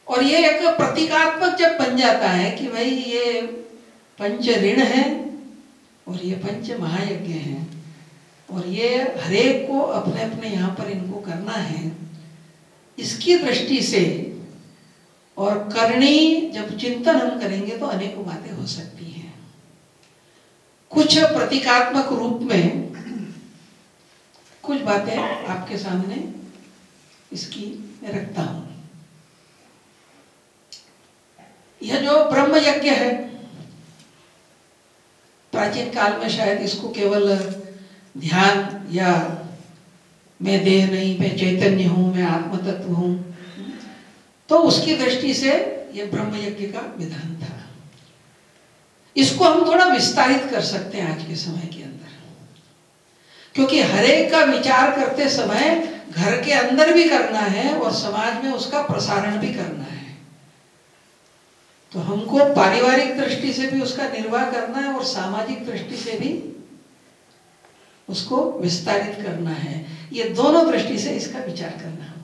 और ये एक प्रतीकात्मक जब बन जाता है कि भाई ये पंच ऋण है और ये पंच महायज्ञ है और ये हरेक को अपने अपने यहाँ पर इनको करना है, इसकी दृष्टि से और करनी जब चिंतन हम करेंगे तो अनेकों बातें हो सकती हैं। कुछ प्रतीकात्मक रूप में कुछ बातें आपके सामने इसकी मैं रखता हूँ। यह जो ब्रह्म यज्ञ है, प्राचीन काल में शायद इसको केवल ध्यान या मैं देह नहीं, मैं चैतन्य हूँ, मैं आत्म तत्व हूँ तो उसकी दृष्टि से यह ब्रह्म यज्ञ का विधान था। इसको हम थोड़ा विस्तारित कर सकते हैं आज के समय के अंदर। क्योंकि हरेक का विचार करते समय घर के अंदर भी करना है और समाज में उसका प्रसारण भी करना है। तो हमको पारिवारिक दृष्टि से भी उसका निर्वाह करना है और सामाजिक दृष्टि से भी उसको विस्तारित करना है। ये दोनों दृष्टि से इसका विचार करना है।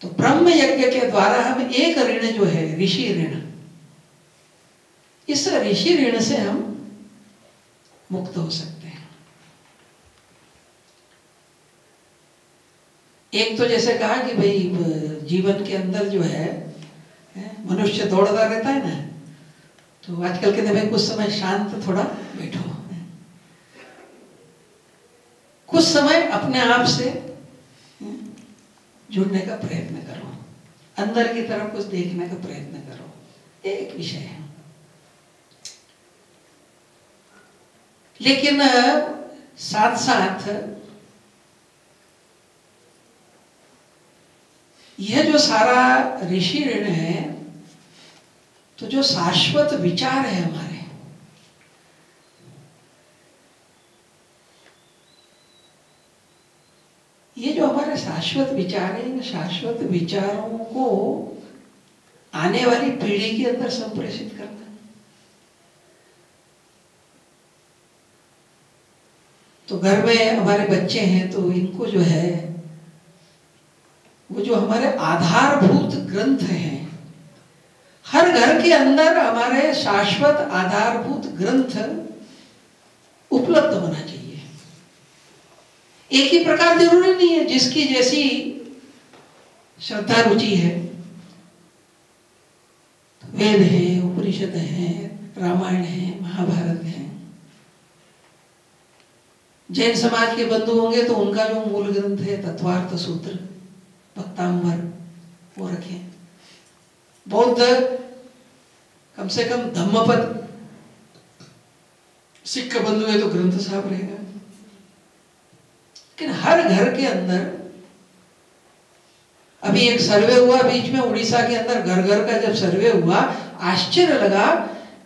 तो ब्रह्म यज्ञ के द्वारा हम एक ऋण जो है, ऋषि ऋण, इस ऋषि ऋण से हम मुक्त हो सकते हैं। एक तो जैसे कहा कि भाई, जीवन के अंदर जो है मनुष्य दौड़ता रहता है ना तो आजकल कहते भाई कुछ समय शांत थोड़ा बैठो। कुछ समय अपने आप से जुड़ने का प्रयत्न करो। अंदर की तरफ़ कुछ देखने का प्रयत्न करो। एक विषय है। लेकिन साथ साथ यह जो सारा ऋषि ऋण है तो जो शाश्वत विचार है हमारे, ये जो हमारे शाश्वत विचार है, इन शाश्वत विचारों को आने वाली पीढ़ी के अंदर संप्रेषित करना। तो घर में हमारे बच्चे हैं तो इनको जो है वो जो हमारे आधारभूत ग्रंथ हैं, हर घर के अंदर हमारे शाश्वत आधारभूत ग्रंथ उपलब्ध होना चाहिए। एक ही प्रकार ज़रूरी नहीं है, जिसकी जैसी श्रद्धा रुचि है। वेद है, उपनिषद है, रामायण है, महाभारत है। जैन समाज के बंधु होंगे तो उनका जो मूल ग्रंथ है तत्वार्थ सूत्र। भक्तांबर वो रखें बौद्ध कम से कम धम्मपद, सिख का बंधु है तो ग्रंथ साहब रहेगा लेकिन हर घर के अंदर, अभी एक सर्वे हुआ बीच में, उड़ीसा के अंदर घर घर का जब सर्वे हुआ, आश्चर्य लगा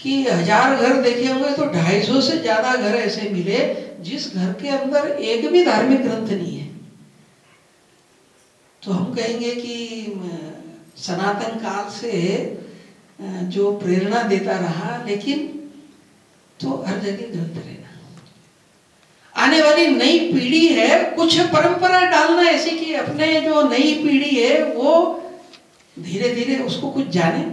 कि हज़ार घर देखे होंगे तो ढाई सौ से ज़्यादा घर ऐसे मिले जिस घर के अंदर एक भी धार्मिक ग्रंथ नहीं है। तो हम कहेंगे कि सनातन काल से जो प्रेरणा देता रहा, लेकिन तो हर जगह ग्रंथ रहना। आने वाली नई पीढ़ी है, कुछ परंपरा डालना ऐसी कि अपने जो नई पीढ़ी है, वो धीरे धीरे उसको कुछ जाने।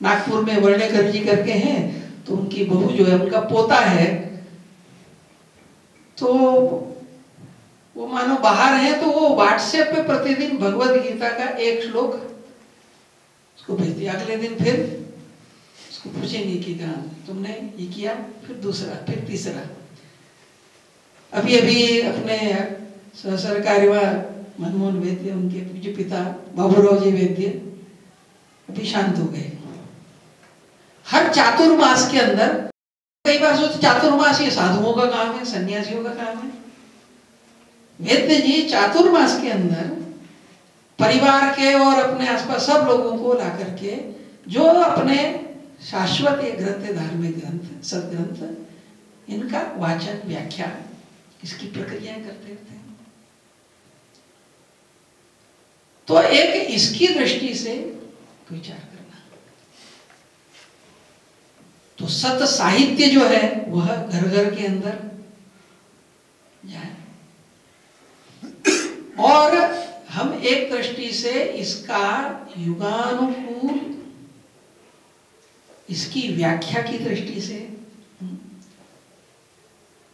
नागपुर में वर्णेकर जी करके हैं तो उनकी बहू जो है, उनका पोता है। तो वो मानो बाहर है तो वो व्हाट्सएप पे प्रतिदिन भगवत गीता का एक श्लोक उसको भेज दिया। अगले दिन फिर उसको पूछेंगे कि कहा तुमने ये किया? फिर दूसरा, फिर तीसरा। अभी अभी अपने सरकारी मनमोहन वैद्य उनके पूज्य पिता बाबूराव जी वैद्य अभी शांत हो गए। हर चातुर्मास के अंदर, कई बार सोचते चातुर्मास ये साधुओं का काम है, सन्यासियों का काम है। वेद्य जी चातुर्मास के अंदर परिवार के और अपने आसपास सब लोगों को ला करके जो अपने शाश्वत ये ग्रंथ, धार्मिक ग्रंथ, सदग्रंथ, इनका वाचन व्याख्या इसकी प्रक्रिया करते रहते हैं। तो एक इसकी दृष्टि से विचार करना। तो सत साहित्य जो है, वह घर घर के अंदर जाए। और हम एक दृष्टि से इसका युगानुकूल, इसकी व्याख्या की दृष्टि से,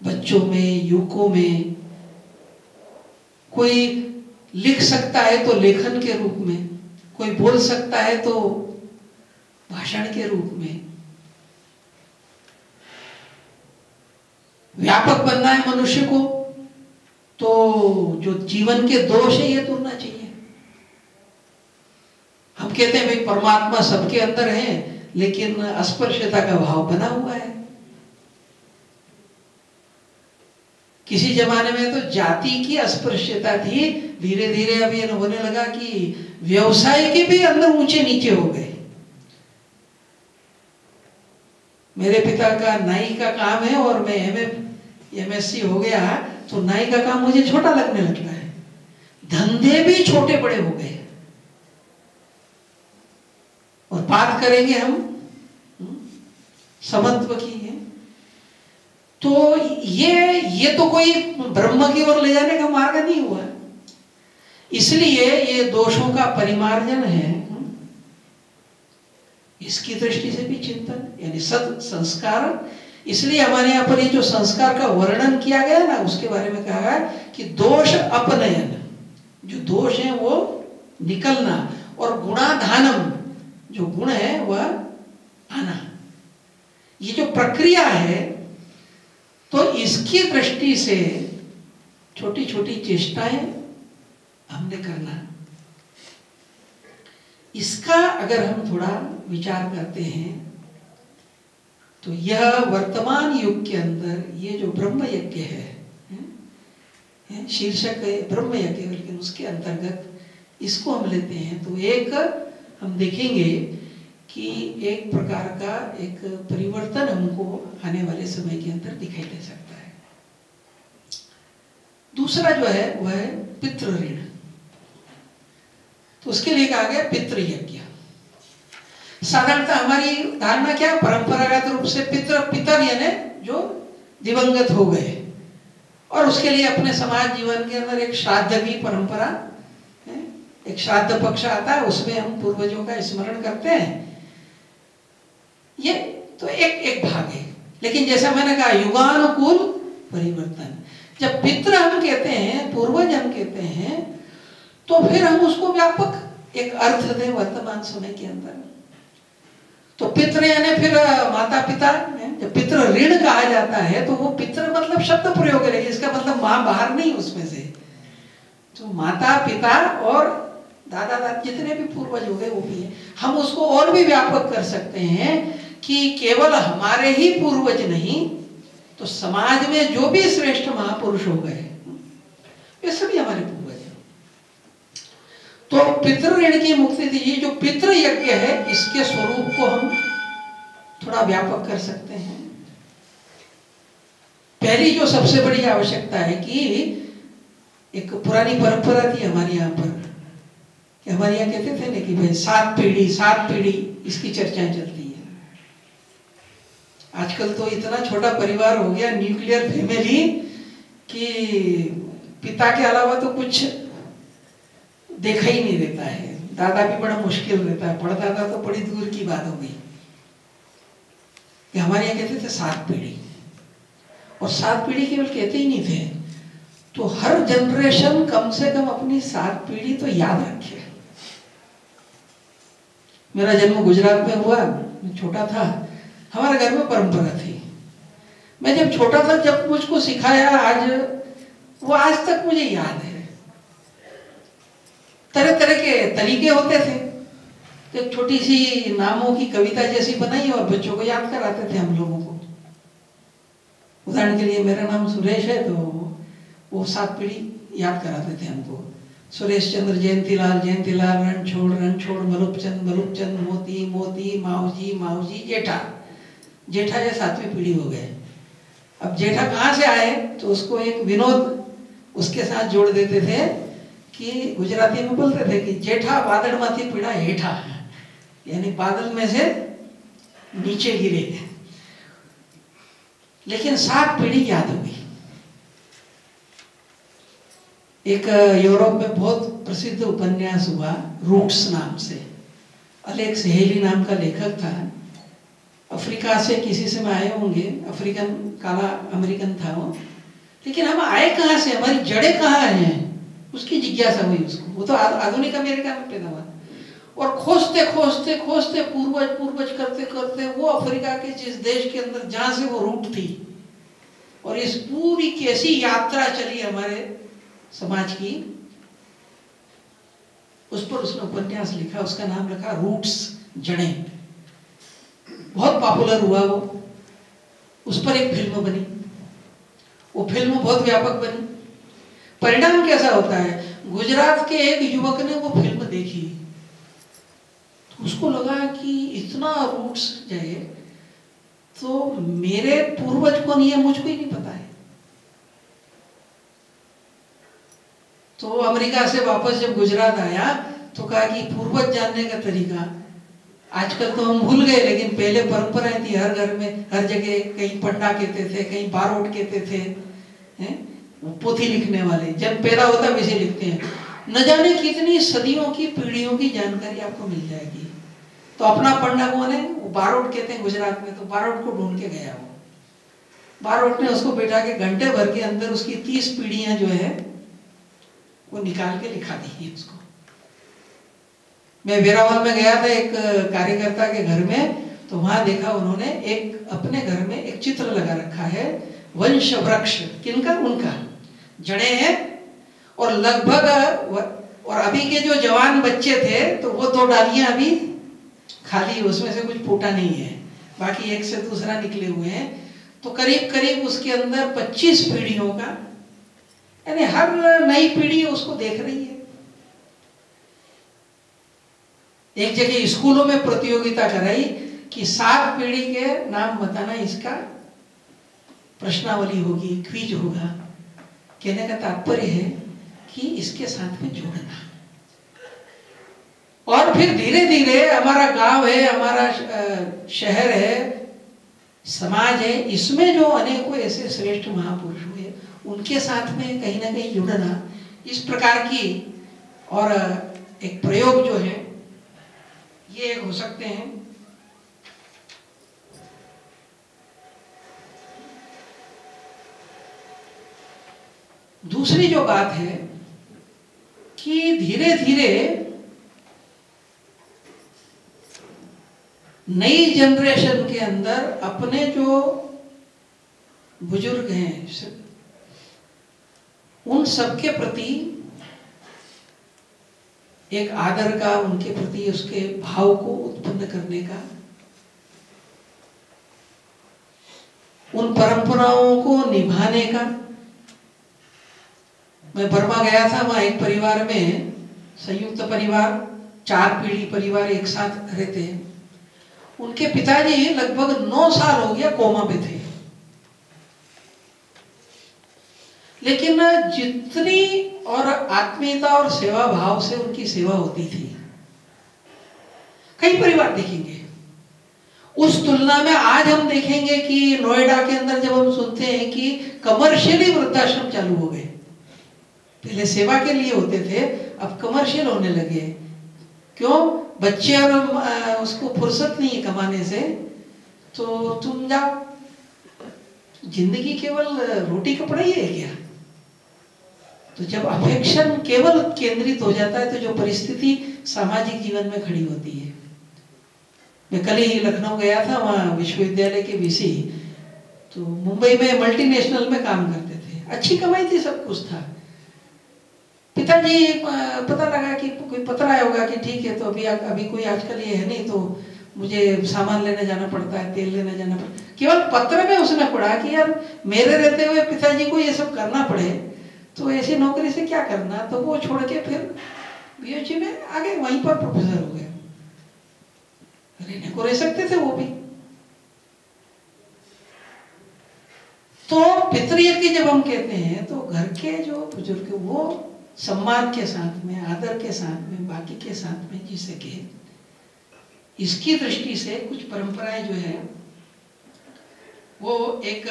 बच्चों में, युवकों में, कोई लिख सकता है तो लेखन के रूप में, कोई बोल सकता है तो भाषण के रूप में। व्यापक बनना है मनुष्य को। तो जो जीवन के दोष है, ये तुरना चाहिए। हम कहते हैं, भाई, परमात्मा सबके अंदर है, लेकिन अस्पर्शता का भाव बना हुआ है। किसी जमाने में तो जाति की अस्पृश्यता थी। धीरे धीरे ये होने लगा कि व्यवसाय के भी अंदर ऊँचे नीचे हो गए। मेरे पिता का नाई का काम है और मैं एम एम एस सी हो गया। तो नाई का काम मुझे छोटा लगने लगता है। धंधे भी छोटे बड़े हो गए। और बात करेंगे हम हम्म, समत्व की है। तो ये ये तो कोई ब्रह्म की ओर ले जाने का मार्ग नहीं हुआ। इसलिए ये दोषों का परिमार्जन है इसकी दृष्टि से भी चिंतन यानी सद संस्कार इसलिए हमारे यहाँ पर ये जो संस्कार का वर्णन किया गया ना, उसके बारे में कहा गया कि दोष अपनयन, जो दोष है वो निकलना और गुणाधानम, जो गुण है वह आना। ये जो प्रक्रिया है तो इसकी दृष्टि से छोटी छोटी चेष्टाएँ हमने करना इसका अगर हम थोड़ा विचार करते हैं तो यह वर्तमान युग के अंदर ये जो ब्रह्म यज्ञ है, शीर्षक ब्रह्म यज्ञ लेकिन उसके अंतर्गत इसको हम लेते हैं। तो एक हम देखेंगे कि एक प्रकार का एक परिवर्तन हमको आने वाले समय के अंदर दिखाई दे सकता है। दूसरा जो है वह है पितृ ऋण तो उसके लिए कहा गया पितृ यज्ञ साधारणतः हमारी धारणा क्या परंपरागत रूप से पितर पितर यानी जो दिवंगत हो गए। और उसके लिए अपने समाज जीवन के अंदर एक श्राद्ध की परंपरा एक श्राद्ध पक्ष आता है, उसमें हम पूर्वजों का स्मरण करते हैं। ये तो एक एक भाग है। लेकिन जैसा मैंने कहा, युगानुकूल परिवर्तन। जब पितृ हम कहते हैं, पूर्वज हम कहते हैं तो फिर हम उसको व्यापक एक अर्थ दें वर्तमान समय के अंदर। तो पितृ यानी फिर माता पिता जब पितृ ऋण कहा जाता है तो वो पितृ मतलब शब्द प्रयोग करेगी इसका मतलब माँ बाहर नहीं, उसमें से। तो माता पिता और दादा दादा जितने भी पूर्वज हो गए, वो भी है। हम उसको और भी व्यापक कर सकते हैं कि केवल हमारे ही पूर्वज नहीं तो समाज में जो भी श्रेष्ठ महापुरुष हो गए, ये सभी हमारे हैं तो पितृ ऋण की मुक्ति दीजिए जो पितृ यज्ञ है, इसके स्वरूप को हम थोड़ा व्यापक कर सकते हैं। पहली जो सबसे बड़ी आवश्यकता है कि एक पुरानी परंपरा थी हमारे यहाँ पर, कि हमारे यहाँ कहते थे ना कि भाई सात पीढ़ी सात पीढ़ी, इसकी चर्चाएँ चलती है। आजकल तो इतना छोटा परिवार हो गया न्यूक्लियर फैमिली कि पिता के अलावा तो कुछ देखा ही नहीं देता है। दादा भी बड़ा मुश्किल रहता है। पड़दादा तो बड़ी दूर की बात हो गई। कि हमारे यहाँ कहते थे सात पीढ़ी। और सात पीढ़ी केवल कहते ही नहीं थे। तो हर जनरेशन कम से कम अपनी सात पीढ़ी तो याद रखे। मेरा जन्म गुजरात में हुआ। छोटा था। हमारे घर में परंपरा थी। मैं जब छोटा था, जब मुझको सिखाया आज, वो आज तक मुझे याद है। तरह तरह के तरीके होते थे। तो एक छोटी सी नामों की कविता जैसी बनाई और बच्चों को याद कराते थे हम लोगों को। उदाहरण के लिए, मेरा नाम सुरेश है तो वो सात पीढ़ी याद कराते थे हमको। सुरेश चंद्र, जयंती लाल जयंतीलाल जयंतीलाल रणछोड़ रणछोड़ मलुपचंद मलुपचंद मोती मोती माऊजी माऊजी जेठा। जेठा या सातवीं पीढ़ी हो गए। अब जेठा कहाँ से आए तो उसको एक विनोद उसके साथ जोड़ देते थे। कि गुजराती में बोलते थे कि जेठा बादल माथी पीड़ा हेठा यानी बादल में से नीचे गिरे लेकिन सात पीढ़ी याद हो गई एक यूरोप में बहुत प्रसिद्ध उपन्यास हुआ, रूट्स नाम से। अलेक्स हेली नाम का लेखक था। अफ्रीका से किसी से आए होंगे, अफ्रीकन, काला अमेरिकन था वो। लेकिन हम आए कहाँ से? हमारी जड़ें कहाँ हैं? उसकी जिज्ञासा हुई उसको। वो तो आधुनिक अमेरिका में पैदा हुआ। और खोजते खोजते खोजते, पूर्वज पूर्वज करते करते वो अफ्रीका के जिस देश के अंदर जहाँ से वो रूट थी, और इस पूरी कैसी यात्रा चली हमारे समाज की, उस पर उसने उपन्यास लिखा, उसका नाम रखा रूट्स जड़े। बहुत पॉपुलर हुआ वो। उस पर एक फ़िल्म बनी। वो फ़िल्म बहुत व्यापक बनी। परिणाम कैसा होता है? गुजरात के एक युवक ने वो फ़िल्म देखी। तो उसको लगा कि इतना रूट्स जाए तो मेरे पूर्वज को नहीं है मुझको ही नहीं पता है। तो अमेरिका से वापस जब गुजरात आया तो कहा कि पूर्वज जानने का तरीका, आजकल तो हम भूल गए, लेकिन पहले परंपराएँ थी, हर घर में, हर जगह कहीं पंडा कहते थे, कहीं बारोट कहते थे, हैं? पोथी लिखने वाले, जब पैदा होता वैसे लिखते हैं। न जाने कितनी सदियों की, पीढ़ियों की जानकारी आपको मिल जाएगी। तो अपना पंडा कौन है, वो बारोट कहते हैं गुजरात में तो बारोट को ढूंढ के गया वो। बारोट ने उसको बैठा के घंटे भर के अंदर उसकी तीस पीढ़ियाँ जो है, वो निकाल के लिखा दी है उसको। मैं वेरावल में गया था एक कार्यकर्ता के घर में तो वहाँ देखा उन्होंने एक, अपने घर में एक चित्र लगा रखा है वंश वृक्ष किनका? उनका। जड़े हैं। और लगभग, और अभी के जो जवान बच्चे थे तो वो दो डालियाँ अभी खाली उसमें से कुछ फूटा नहीं है। बाकी एक से दूसरा निकले हुए हैं। तो करीब करीब उसके अंदर 25 पीढ़ियों का, यानी हर नई पीढ़ी उसको देख रही है। एक जगह स्कूलों में प्रतियोगिता कराई कि सात पीढ़ी के नाम बताना इसका प्रश्नावली होगी, क्विज होगा। कहने का तात्पर्य है कि इसके साथ में जोड़ना। और फिर धीरे धीरे हमारा गाँव है, हमारा शहर है, समाज है, इसमें जो अनेकों ऐसे श्रेष्ठ महापुरुष हुए, उनके साथ में कहीं ना कहीं जुड़ना, इस प्रकार की और एक प्रयोग जो है, ये हो सकते हैं। दूसरी जो बात है कि धीरे धीरे नई जनरेशन के अंदर अपने जो बुज़ुर्ग हैं उन सबके प्रति एक आदर का, उनके प्रति उसके भाव को उत्पन्न करने का, उन परंपराओं को निभाने का मैं बर्मा गया था वहाँ एक परिवार में, संयुक्त परिवार, चार पीढ़ी परिवार एक साथ रहते हैं। उनके पिताजी लगभग नौ साल हो गया कोमा में थे। लेकिन जितनी और आत्मीयता और सेवा भाव से उनकी सेवा होती थी, कई परिवार देखेंगे। उस तुलना में आज हम देखेंगे कि नोएडा के अंदर जब हम सुनते हैं कि कमर्शियली वृद्धाश्रम चालू हो गए पहले सेवा के लिए होते थे, अब कमर्शियल होने लगे। क्यों? बच्चे और उसको फुर्सत नहीं है कमाने से। तो तुम जाओ। ज़िंदगी केवल रोटी कपड़ा ही है क्या? तो जब अफेक्शन केवल केंद्रित हो जाता है तो जो परिस्थिति सामाजिक जीवन में खड़ी होती है। मैं कल ही लखनऊ गया था, वहाँ विश्वविद्यालय के वीसी तो मुंबई में मल्टीनेशनल में काम करते थे। अच्छी कमाई थी, सब कुछ था। पिताजी पता लगा कि कोई पत्र आया होगा कि ठीक है तो अभी अभी कोई आजकल ये है नहीं तो मुझे सामान लेने जाना पड़ता है, तेल लेने जाना पड़ता है। केवल पत्र में उसने पढ़ा कि यार मेरे रहते हुए पिताजी को ये सब करना पड़े तो ऐसी नौकरी से क्या करना? तो वो छोड़ के फिर बीएचई में आगे वहीं पर प्रोफेसर हो गए रहने को रह सकते थे वो भी। तो पितृयज्ञ जब हम कहते हैं तो घर के जो बुज़ुर्ग, वो सम्मान के साथ में, आदर के साथ में, बाकी के साथ में जी सके इसकी दृष्टि से कुछ परंपराएँ जो है, वो एक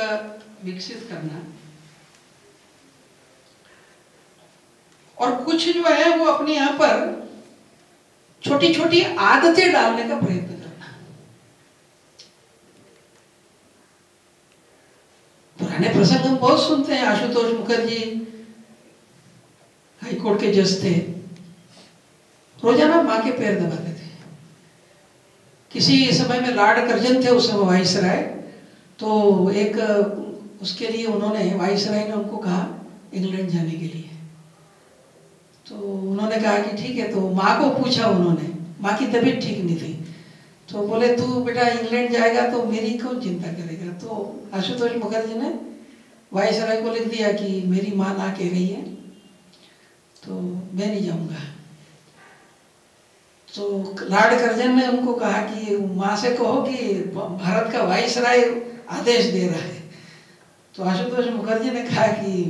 विकसित करना। और कुछ जो है, वो अपने यहाँ पर छोटी छोटी आदतें डालने का प्रयत्न करना। पुराने प्रसंग हम बहुत सुनते हैं, आशुतोष मुखर्जी हाईकोर्ट के जज थे। रोज़ाना माँ के पैर दबाते थे। किसी समय में लॉर्ड करजन थे उस समय वाइस राय तो एक, उसके लिए उन्होंने वाइस राय ने उनको कहा, इंग्लैंड जाने के लिए। तो उन्होंने कहा कि ठीक है तो माँ को पूछा उन्होंने। माँ की तबीयत ठीक नहीं थी। तो बोले, तू बेटा इंग्लैंड जाएगा तो मेरी कौन चिंता करेगा? तो आशुतोष मुखर्जी ने वायसराय को लिख दिया कि मेरी माँ ना कह रही है। तो मैं नहीं जाऊँगा। तो लॉर्ड कर्जन ने उनको कहा कि माँ से कहो कि भारत का वाइस राय आदेश दे रहा है। तो आशुतोष मुखर्जी ने कहा कि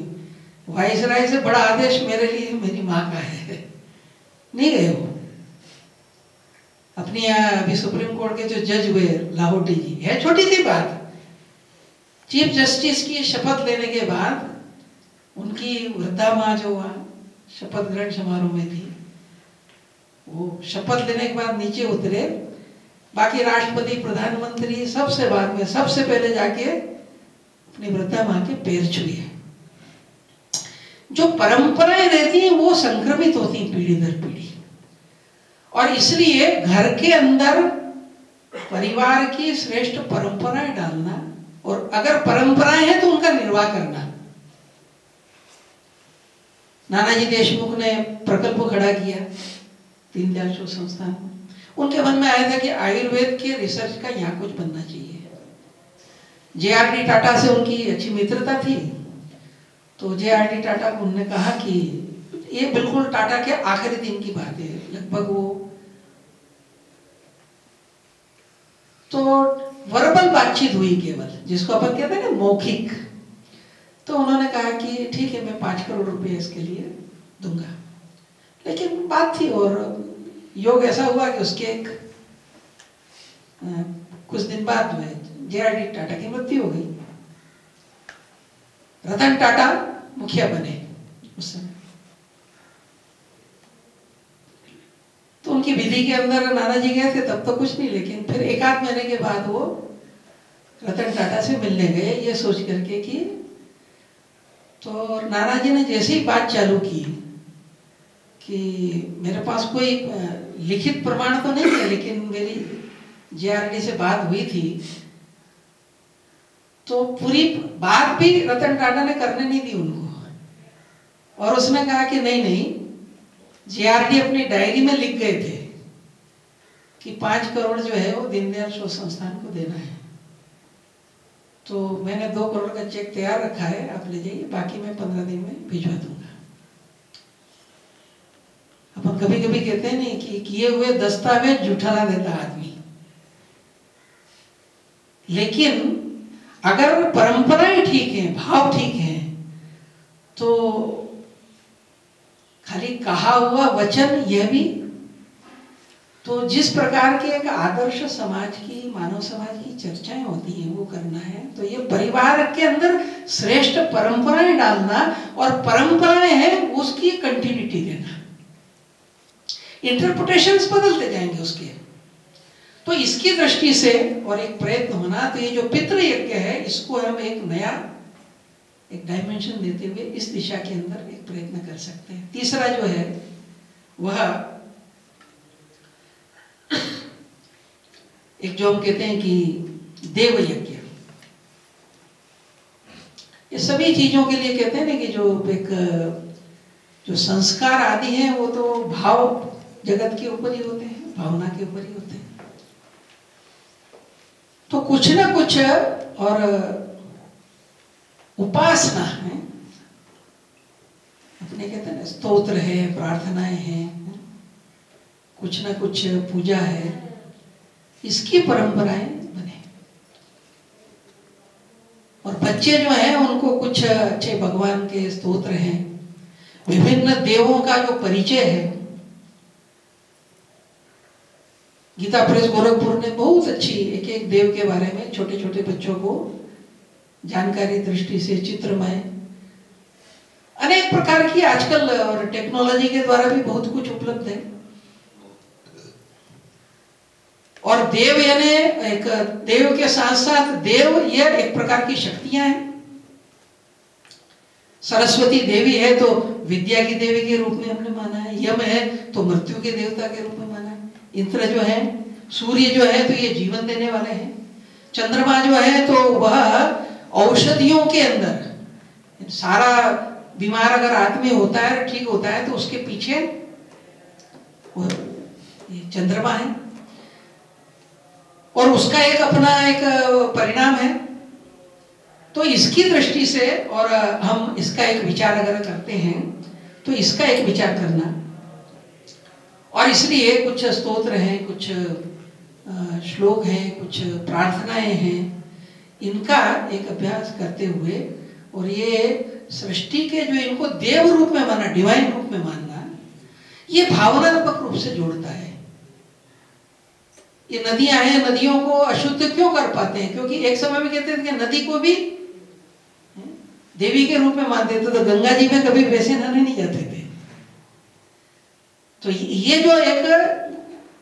वाइस राय से बड़ा आदेश मेरे लिए मेरी माँ का है। नहीं गए वो? अपनी अभी सुप्रीम कोर्ट के जो जज हुए लाहौटी जी, है, छोटी सी बात। चीफ जस्टिस की शपथ लेने के बाद उनकी वृद्धा माँ जो वहाँ शपथ ग्रहण समारोह में थी। वो शपथ लेने के बाद नीचे उतरे। बाकी राष्ट्रपति, प्रधानमंत्री, सबसे बाद में, सबसे पहले जाके अपनी वृद्धा माँ के पैर छुए। जो परंपराएँ रहती हैं, वो संक्रमित होती हैं पीढ़ी दर पीढ़ी। और इसलिए घर के अंदर परिवार की श्रेष्ठ परंपराएँ डालना और अगर परंपराएँ हैं तो उनका निर्वाह करना। नानाजी देशमुख ने प्रकल्प खड़ा किया दीनदयाल शोध संस्थान। उनके मन में आया था कि आयुर्वेद के रिसर्च का यहाँ कुछ बनना चाहिए। जे आर डी टाटा से उनकी अच्छी मित्रता थी। तो जे आर डी टाटा को उन्होंने कहा कि ये बिल्कुल टाटा के आखिरी दिन की बात है, लगभग वो। तो वर्बल बातचीत हुई केवल, जिसको अपन कहते हैं ना मौखिक। तो उन्होंने कहा कि ठीक है, मैं पाँच करोड़ रुपए इसके लिए दूँगा। लेकिन बात थी और योग ऐसा हुआ कि उसके एक कुछ दिन बाद में जे आर डी टाटा की मृत्यु हो गई। रतन टाटा मुखिया बने उस समय। तो उनकी विधि के अंदर नाना जी गए थे, तब तो कुछ नहीं, लेकिन फिर एक आध महीने के बाद वो रतन टाटा से मिलने गए, ये सोच करके कि तो नाना जी ने जैसे ही बात चालू की कि मेरे पास कोई लिखित प्रमाण तो नहीं है, लेकिन मेरी जेआरडी से बात हुई थी तो पूरी बात भी रतन टाटा ने करने नहीं दी उनको। और उसने कहा कि नहीं नहीं, जेआरडी अपनी डायरी में लिख गए थे कि पाँच करोड़ जो है वो दीनदयाल शोध संस्थान को देना है। तो मैंने दो करोड़ का चेक तैयार रखा है, आप ले जाइए, बाकी मैं पंद्रह दिन में भिजवा दूँगा। अपन कभी कभी कहते हैं नहीं कि किए हुए दस्तावेज़ जुठला देता आदमी। लेकिन अगर परंपराएँ ठीक हैं, भाव ठीक हैं तो खाली कहा हुआ वचन यह भी तो जिस प्रकार के एक आदर्श समाज की, मानव समाज की चर्चाएँ होती हैं, वो करना है। तो ये परिवार के अंदर श्रेष्ठ परंपराएँ डालना और परंपराएँ हैं, उसकी कंटिन्यूटी देना। इंटरप्रिटेशन बदलते जाएँगे उसके। तो इसकी दृष्टि से और एक प्रयत्न होना तो ये जो पितृ यज्ञ है, इसको हम एक नया, एक डायमेंशन देते हुए इस दिशा के अंदर एक प्रयत्न कर सकते हैं। तीसरा जो है, वह एक जो हम कहते हैं कि देव यज्ञ ये सभी चीज़ों के लिए कहते हैं ना कि जो एक, जो संस्कार आदि हैं, वो तो भाव जगत के ऊपर ही होते हैं, भावना के ऊपर ही होते हैं। तो कुछ ना कुछ और उपासना है। अपने कहते हैं ना, स्तोत्र है, प्रार्थनाएँ हैं, कुछ ना कुछ पूजा है। इसकी परंपराएँ बने। और बच्चे जो हैं, उनको कुछ अच्छे भगवान के स्तोत्र हैं। विभिन्न देवों का जो परिचय है। गीता प्रेस गोरखपुर ने बहुत अच्छी एक एक देव के बारे में छोटे छोटे बच्चों को जानकारी, दृष्टि से, चित्रमय, अनेक प्रकार की आजकल और टेक्नोलॉजी के द्वारा भी बहुत कुछ उपलब्ध है। और देव यानी एक देव के साथ साथ देव यह एक प्रकार की शक्तियाँ हैं। सरस्वती देवी है तो विद्या की देवी के रूप में हमने माना है, यम है तो मृत्यु के देवता के रूप में माना है। इंद्र जो है, सूर्य जो है तो ये जीवन देने वाले हैं। चंद्रमा जो है तो वह औषधियों के अंदर, सारा बीमार अगर आदमी होता है, ठीक होता है तो उसके पीछे चंद्रमा है। और उसका एक अपना एक परिणाम है। तो इसकी दृष्टि से और हम इसका एक विचार अगर करते हैं तो इसका एक विचार करना। और इसलिए कुछ स्तोत्र हैं, कुछ श्लोक हैं, कुछ प्रार्थनाएँ हैं। इनका एक अभ्यास करते हुए और ये सृष्टि के जो इनको देव रूप में माना डिवाइन रूप में मानना, ये भावनात्मक रूप से जोड़ता है। ये नदियाँ हैं नदियों को अशुद्ध क्यों कर पाते हैं? क्योंकि एक समय में कहते थे कि नदी को भी देवी के रूप में मानते थे तो गंगा जी में कभी वैसे नहाने नहीं जाते थे। तो ये जो एक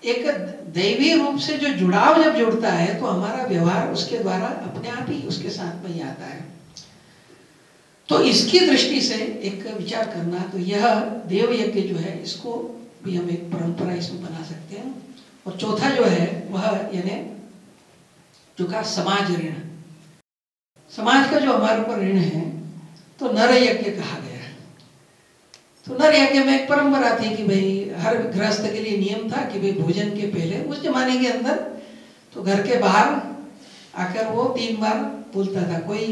एक दैवी रूप से जो जुड़ाव जब जुड़ता है तो हमारा व्यवहार उसके द्वारा अपने आप ही उसके साथ में ही आता है। तो इसकी दृष्टि से एक विचार करना तो यह देव यज्ञ जो है, इसको भी हम एक परंपरा इसमें बना सकते हैं। और चौथा जो है, वह यानी कहा समाज ऋण। समाज का जो हमारे ऊपर ऋण है तो नर यज्ञ कहा गया तो नर यज्ञ में एक परंपरा थी कि भाई, हर गृहस्थ के लिए नियम था कि भाई भोजन के पहले, उस जमाने के अंदर तो घर के बाहर आकर वो तीन बार बोलता था, कोई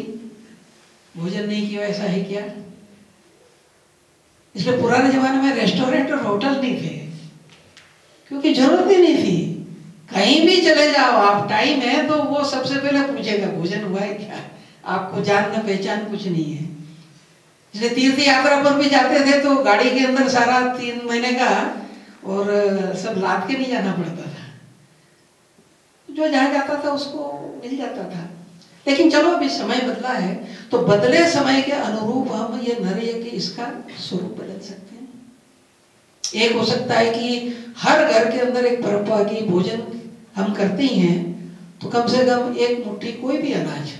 भोजन नहीं किया, ऐसा है क्या। इसलिए पुराने जमाने में रेस्टोरेंट और होटल नहीं थे। क्योंकि ज़रूरत ही नहीं थी। कहीं भी चले जाओ, आप टाइम है तो वो सबसे पहले पूछेगा, भोजन हुआ है क्या? आपको जानना पहचान कुछ नहीं है। इसलिए तीर्थ यात्रा पर भी जाते थे तो गाड़ी के अंदर सारा तीन महीने का और सब लाद के नहीं जाना पड़ता था। जो जहाँ जाता था, उसको मिल जाता था। लेकिन चलो, अभी समय बदला है तो बदले समय के अनुरूप हम ये नर कि इसका स्वरूप बदल सकते हैं। एक हो सकता है कि हर घर के अंदर एक परंपरा की भोजन हम करते ही हैं तो कम से कम एक मुट्ठी कोई भी अनाज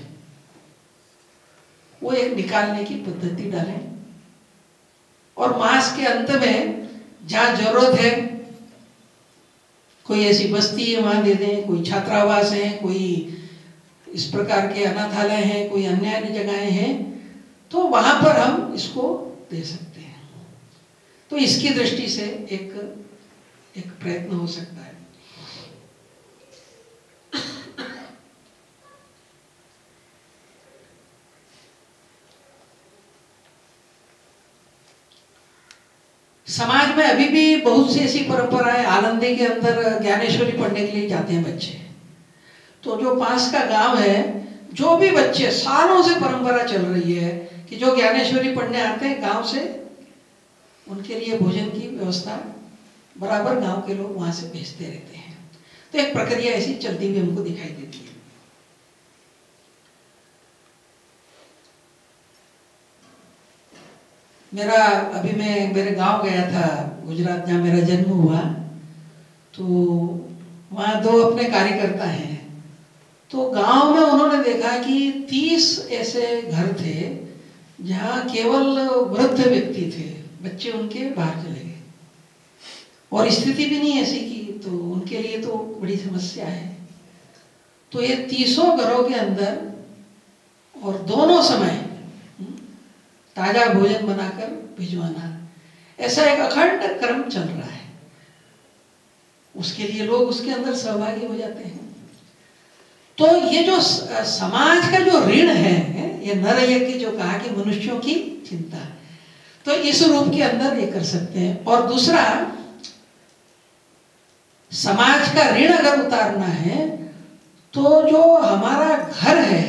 वो एक निकालने की पद्धति डालें। और मास के अंत में जहाँ ज़रूरत है, कोई ऐसी बस्ती है, वहाँ दे दें, कोई छात्रावास है, कोई इस प्रकार के अनाथालय हैं, कोई अन्य अन्य जगहें हैं तो वहाँ पर हम इसको दे सकते तो इसकी दृष्टि से एक एक प्रयत्न हो सकता है। समाज में अभी भी बहुत सी ऐसी परंपराएँ आनंदी के अंदर ज्ञानेश्वरी पढ़ने के लिए जाते हैं बच्चे। तो जो पास का गाँव है, जो भी बच्चे, सालों से परंपरा चल रही है कि जो ज्ञानेश्वरी पढ़ने आते हैं गाँव से उनके लिए भोजन की व्यवस्था बराबर गाँव के लोग वहाँ से भेजते रहते हैं। तो एक प्रक्रिया ऐसी चलती हुई हमको दिखाई देती है। मेरा, अभी मैं मेरे गाँव गया था, गुजरात जहाँ मेरा जन्म हुआ तो वहाँ दो अपने कार्यकर्ता हैं। तो गाँव में उन्होंने देखा कि तीस ऐसे घर थे जहाँ केवल वृद्ध व्यक्ति थे। बच्चे उनके बाहर चले गए। और स्थिति भी नहीं ऐसी की तो उनके लिए तो बड़ी समस्या है। तो ये तीसों घरों के अंदर और दोनों समय ताज़ा भोजन बनाकर भिजवाना। ऐसा एक अखंड क्रम चल रहा है। उसके लिए लोग उसके अंदर सहभागी हो जाते हैं। तो ये जो समाज का जो ऋण है, ये नर यज्ञ जो कहा कि मनुष्यों की चिंता। तो इस रूप के अंदर ये कर सकते हैं। और दूसरा, समाज का ऋण अगर उतारना है तो जो हमारा घर है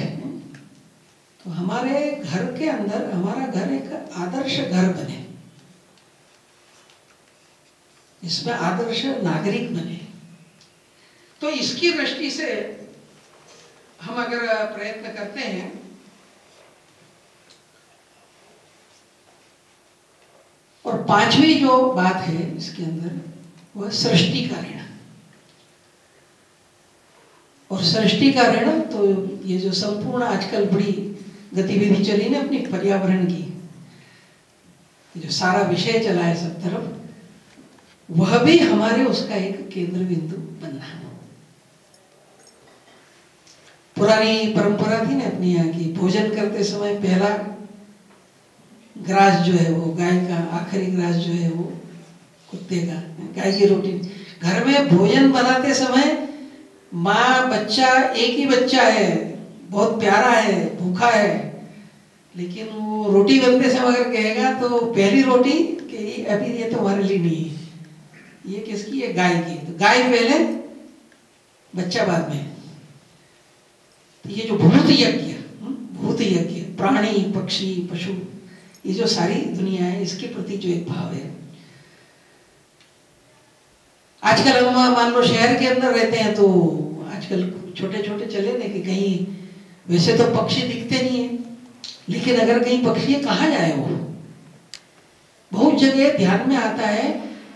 तो हमारे घर के अंदर, हमारा घर एक आदर्श घर बने। इसमें आदर्श नागरिक बने। तो इसकी दृष्टि से हम अगर प्रयत्न करते हैं और पांचवी जो बात है इसके अंदर, वह सृष्टि का ऋण। और सृष्टि का ऋण तो ये जो संपूर्ण आजकल बड़ी गतिविधि चली ना अपनी पर्यावरण की जो सारा विषय चला है सब तरफ़, वह भी हमारे उसका एक केंद्र बिंदु बनना है। पुरानी परंपरा थी ना अपनी यहाँ की, भोजन करते समय पहला ग्रास जो है वो गाय का आखिरी ग्रास जो है वो कुत्ते का। गाय की रोटी। घर में भोजन बनाते समय माँ बच्चा एक ही बच्चा है बहुत प्यारा है भूखा है लेकिन वो रोटी बनते समय अगर कहेगा तो पहली रोटी कि अभी ये तो हमारे लिए नहीं है। ये किसकी? है गाय की। तो गाय पहले बच्चा बाद में। तो ये जो भूत यज्ञ हम्म, भूत यज्ञ प्राणी पक्षी पशु ये जो सारी दुनिया है, इसके प्रति जो एक भाव है। आजकल हम मान लो शहर के अंदर रहते हैं तो आजकल छोटे छोटे चले ना कि कहीं वैसे तो पक्षी दिखते नहीं है। लेकिन अगर कहीं पक्षी कहाँ जाए वो? बहुत जगह ध्यान में आता है,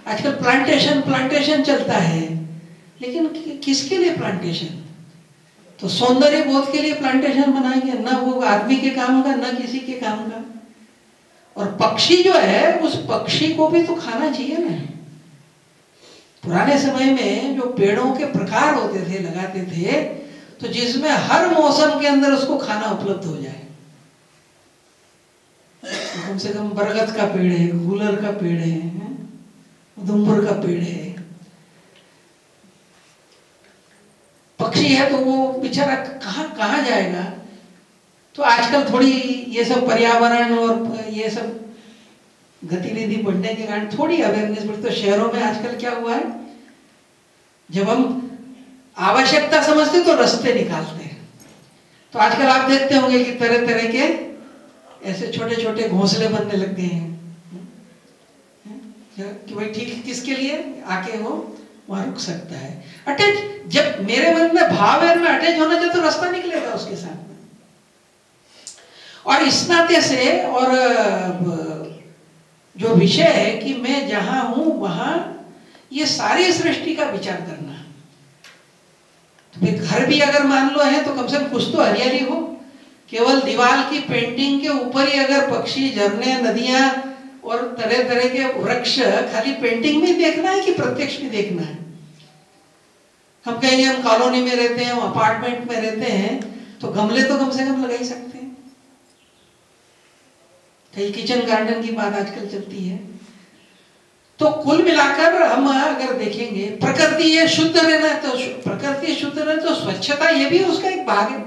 आजकल प्लांटेशन प्लांटेशन चलता है। लेकिन किसके लिए प्लांटेशन तो सौंदर्य बोध के लिए प्लांटेशन बनाएँगे, ना वो आदमी के काम का, ना किसी के काम का। और पक्षी जो है, उस पक्षी को भी तो खाना चाहिए ना। पुराने समय में जो पेड़ों के प्रकार होते थे, लगाते थे तो जिसमें हर मौसम के अंदर उसको खाना उपलब्ध हो जाए। तो कम से कम बरगद का पेड़ है गूलर का पेड़ है उधमपुर का पेड़ है। पक्षी है तो वो बेचारा कहाँ कहाँ जाएगा? तो आजकल थोड़ी ये सब पर्यावरण और ये सब गतिविधि बढ़ने के कारण थोड़ी अवेयरनेस बढ़ती तो शहरों में आजकल क्या हुआ है? जब हम आवश्यकता समझते तो रास्ते निकालते हैं। तो आजकल आप देखते होंगे कि तरह तरह के ऐसे छोटे छोटे घोंसले बनने लग गए हैं। कि भाई ठीक किसके लिए? आके वो वहाँ रुक सकता है। अटैच जब मेरे मन में भाव है, मैं अटैच होना चाहिए तो रास्ता निकलेगा उसके साथ। और इस नाते से और जो विषय है कि मैं जहाँ हूँ, वहाँ ये सारी सृष्टि का विचार करना तो फिर घर भी अगर मान लो है तो कम से कम कुछ तो हरियाली हो। केवल दीवार की पेंटिंग के ऊपर ही अगर पक्षी झरने, नदियाँ और तरह तरह के वृक्ष, खाली पेंटिंग में देखना है कि प्रत्यक्ष में देखना है? हम कहेंगे हम कॉलोनी में रहते हैं, हम अपार्टमेंट में रहते हैं तो गमले तो कम से कम लगा ही सकते हैं। कहीं किचन गार्डन की बात आजकल चलती है। तो कुल मिलाकर हम अगर देखेंगे, प्रकृति ये शुद्ध रहना तो प्रकृति शुद्ध रहना तो स्वच्छता ये भी उसका एक भाग है।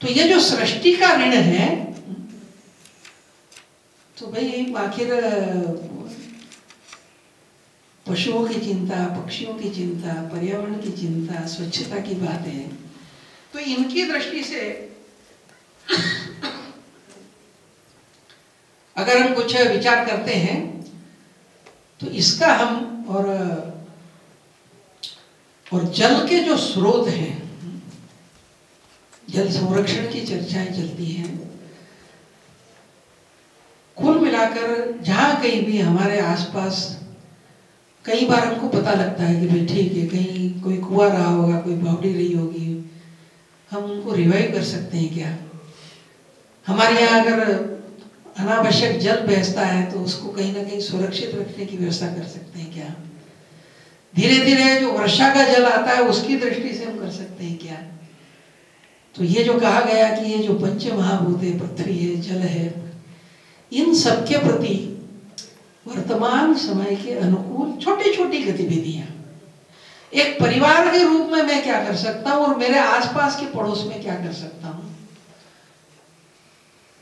तो ये जो सृष्टि का ऋण है तो भाई आखिर, पशुओं की चिंता, पक्षियों की चिंता, पर्यावरण की चिंता, स्वच्छता की बात है। तो इनकी दृष्टि से अगर हम कुछ विचार करते हैं तो इसका हम और और जल के जो स्रोत हैं, जल संरक्षण की चर्चाएँ चलती हैं, कुल मिलाकर जहाँ कहीं भी हमारे आसपास कई बार हमको पता लगता है कि भाई ठीक है, कहीं कोई कुआ रहा होगा, कोई बावड़ी रही होगी, हम उनको रिवाइव कर सकते हैं क्या? हमारे यहाँ अगर अनावश्यक जल बहता है तो उसको कहीं ना कहीं सुरक्षित रखने की व्यवस्था कर सकते हैं क्या? धीरे धीरे जो वर्षा का जल आता है, उसकी दृष्टि से हम कर सकते हैं क्या? तो ये जो कहा गया कि ये जो पंच महाभूत है पृथ्वी है, जल है, इन सबके प्रति वर्तमान समय के अनुकूल छोटी छोटी गतिविधियाँ। एक परिवार के रूप में मैं क्या कर सकता हूँ और मेरे आसपास के पड़ोस में क्या कर सकता हूँ?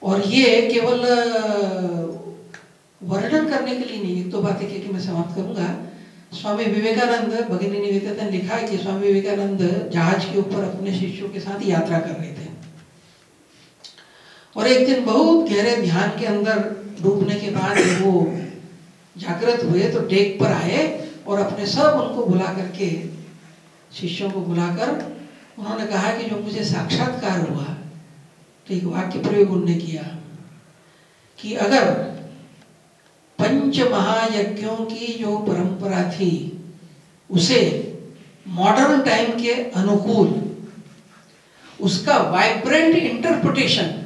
और ये केवल वर्णन करने के लिए नहीं, एक दो बातें कि मैं समाप्त करूँगा। स्वामी विवेकानंद, भगिनी निवेदिता ने लिखा है कि स्वामी विवेकानंद जहाज़ के ऊपर अपने शिष्यों के साथ यात्रा कर रहे थे। और एक दिन बहुत गहरे ध्यान के अंदर डूबने के बाद वो जागृत हुए तो डेक पर आए और अपने सब उनको बुला करके, शिष्यों को बुलाकर उन्होंने कहा कि जो मुझे साक्षात्कार हुआ तो एक वाक्य प्रयोग उन्होंने किया कि अगर पंच महायज्ञों की जो परंपरा थी, उसे मॉडर्न टाइम के अनुकूल, उसका वाइब्रेंट इंटरप्रिटेशन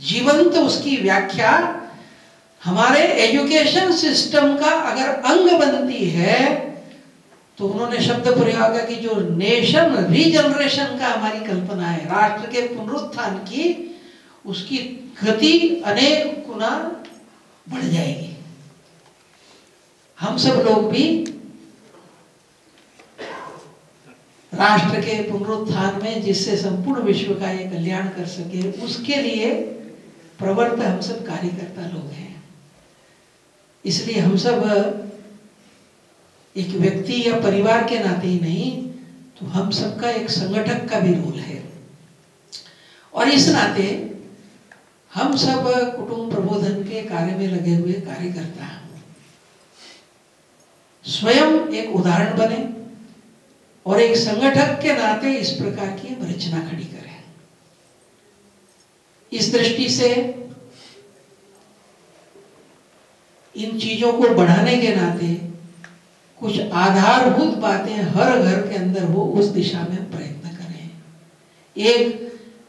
जीवंत उसकी व्याख्या हमारे एजुकेशन सिस्टम का अगर अंग बनती है तो उन्होंने शब्द प्रयोग कि जो नेशन रीजनरेशन का हमारी कल्पना है, राष्ट्र के पुनरुत्थान की, उसकी गति अनेक गुना बढ़ जाएगी। हम सब लोग भी राष्ट्र के पुनरुत्थान में जिससे संपूर्ण विश्व का ये कल्याण कर सके, उसके लिए प्रवर्त हम सब कार्यकर्ता लोग हैं। इसलिए हम सब एक व्यक्ति या परिवार के नाते ही नहीं तो हम सबका एक संगठक का भी रोल है। और इस नाते हम सब कुटुंब प्रबोधन के कार्य में लगे हुए कार्यकर्ता हैं। स्वयं एक उदाहरण बने और एक संगठक के नाते इस प्रकार की रचना खड़ी करें। इस दृष्टि से इन चीज़ों को बढ़ाने के नाते कुछ आधारभूत बातें हर घर के अंदर हो उस दिशा में प्रयत्न करें। एक,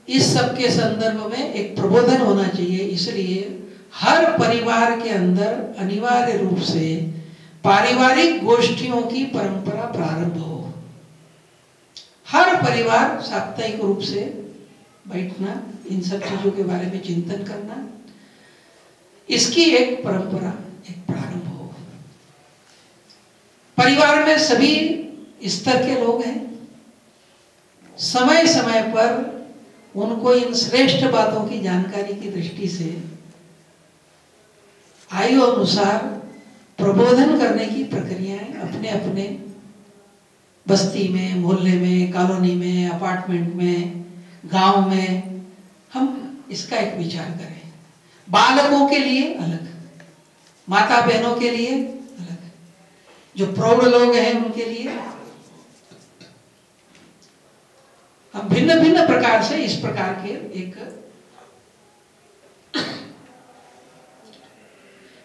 इस सब के संदर्भ में एक प्रबोधन होना चाहिए। इसलिए हर परिवार के अंदर अनिवार्य रूप से पारिवारिक गोष्ठियों की परंपरा प्रारंभ हो। हर परिवार साप्ताहिक रूप से बैठना, इन सब चीज़ों के बारे में चिंतन करना, इसकी एक परंपरा एक प्रारंभ हो परिवार में सभी स्तर के लोग हैं। समय समय पर उनको इन श्रेष्ठ बातों की जानकारी की दृष्टि से आयु अनुसार प्रबोधन करने की प्रक्रियाएँ अपने अपने बस्ती में, मोहल्ले में, कॉलोनी में, अपार्टमेंट में, गाँव में हम इसका एक विचार करें। बालकों के लिए अलग माता बहनों के लिए जो प्रौढ़ लोग हैं उनके लिए। हम भिन्न भिन्न प्रकार से इस प्रकार के एक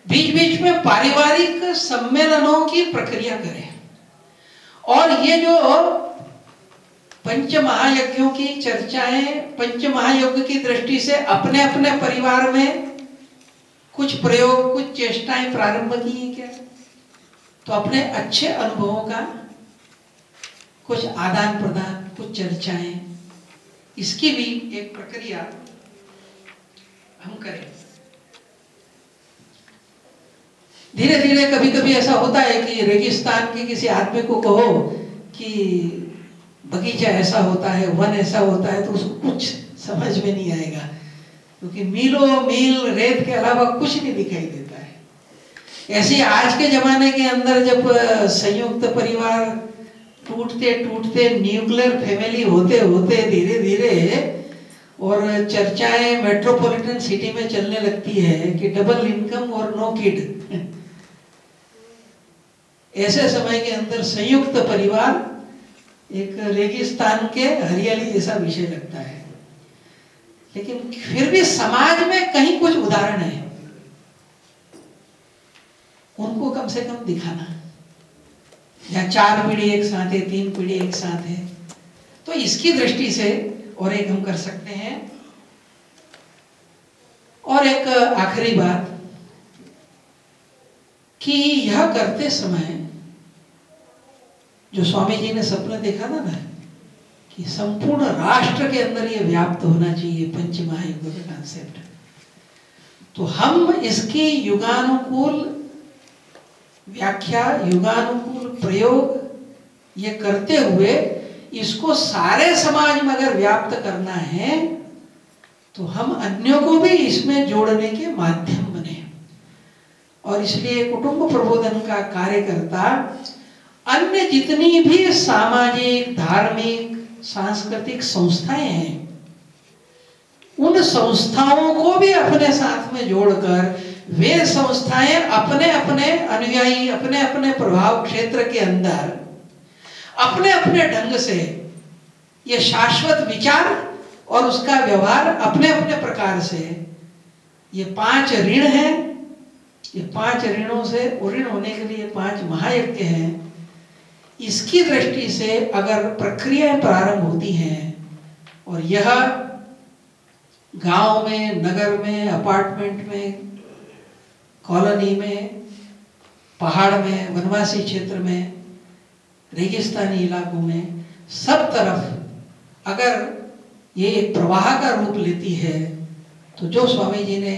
बीच बीच में पारिवारिक सम्मेलनों की प्रक्रिया करें। और ये जो पंच महायज्ञों की चर्चाएँ पंच महायज्ञ की दृष्टि से अपने अपने परिवार में कुछ प्रयोग, कुछ चेष्टाएँ प्रारंभ की क्या? तो अपने अच्छे अनुभवों का कुछ आदान प्रदान, कुछ चर्चाएँ, इसकी भी एक प्रक्रिया हम करें। धीरे धीरे कभी कभी ऐसा होता है कि रेगिस्तान के किसी आदमी को कहो कि बगीचा ऐसा होता है, वन ऐसा होता है तो उसको कुछ समझ में नहीं आएगा, क्योंकि मीलों मील रेत के अलावा कुछ नहीं दिखाई देता। ऐसे आज के जमाने के अंदर जब संयुक्त परिवार टूटते टूटते न्यूक्लियर फैमिली होते होते धीरे धीरे और चर्चाएँ मेट्रोपॉलिटन सिटी में चलने लगती है कि डबल इनकम और नो किड ऐसे समय के अंदर संयुक्त परिवार एक रेगिस्तान के हरियाली जैसा विषय लगता है। लेकिन फिर भी समाज में कहीं कुछ उदाहरण है। उनको कम से कम दिखाना। या चार पीढ़ी एक साथ है, तीन पीढ़ी एक साथ है। तो इसकी दृष्टि से और एक हम कर सकते हैं। और एक आखिरी बात, कि यह करते समय जो स्वामी जी ने सपना देखा था ना, कि संपूर्ण राष्ट्र के अंदर ये व्याप्त होना चाहिए पंच महायुग का कॉन्सेप्ट तो हम इसकी युगानुकूल व्याख्या, युगानुकूल प्रयोग, ये करते हुए इसको सारे समाज में अगर व्याप्त करना है तो हम अन्यों को भी इसमें जोड़ने के माध्यम बने और इसलिए कुटुंब प्रबोधन का कार्यकर्ता अन्य जितनी भी सामाजिक, धार्मिक, सांस्कृतिक संस्थाएँ हैं, उन संस्थाओं को भी अपने साथ में जोड़कर वे संस्थाएँ अपने अपने अनुयायी अपने अपने प्रभाव क्षेत्र के अंदर अपने अपने ढंग से ये शाश्वत विचार और उसका व्यवहार अपने अपने प्रकार से, ये पाँच ऋण हैं। ये पाँच ऋणों से ऋण होने के लिए पाँच महायज्ञ हैं। इसकी दृष्टि से अगर प्रक्रियाएँ प्रारंभ होती हैं और यह गाँव में, नगर में, अपार्टमेंट में कॉलोनी में, पहाड़ में, वनवासी क्षेत्र में, रेगिस्तानी इलाकों में, सब तरफ़ अगर ये एक प्रवाह का रूप लेती है तो जो स्वामी जी ने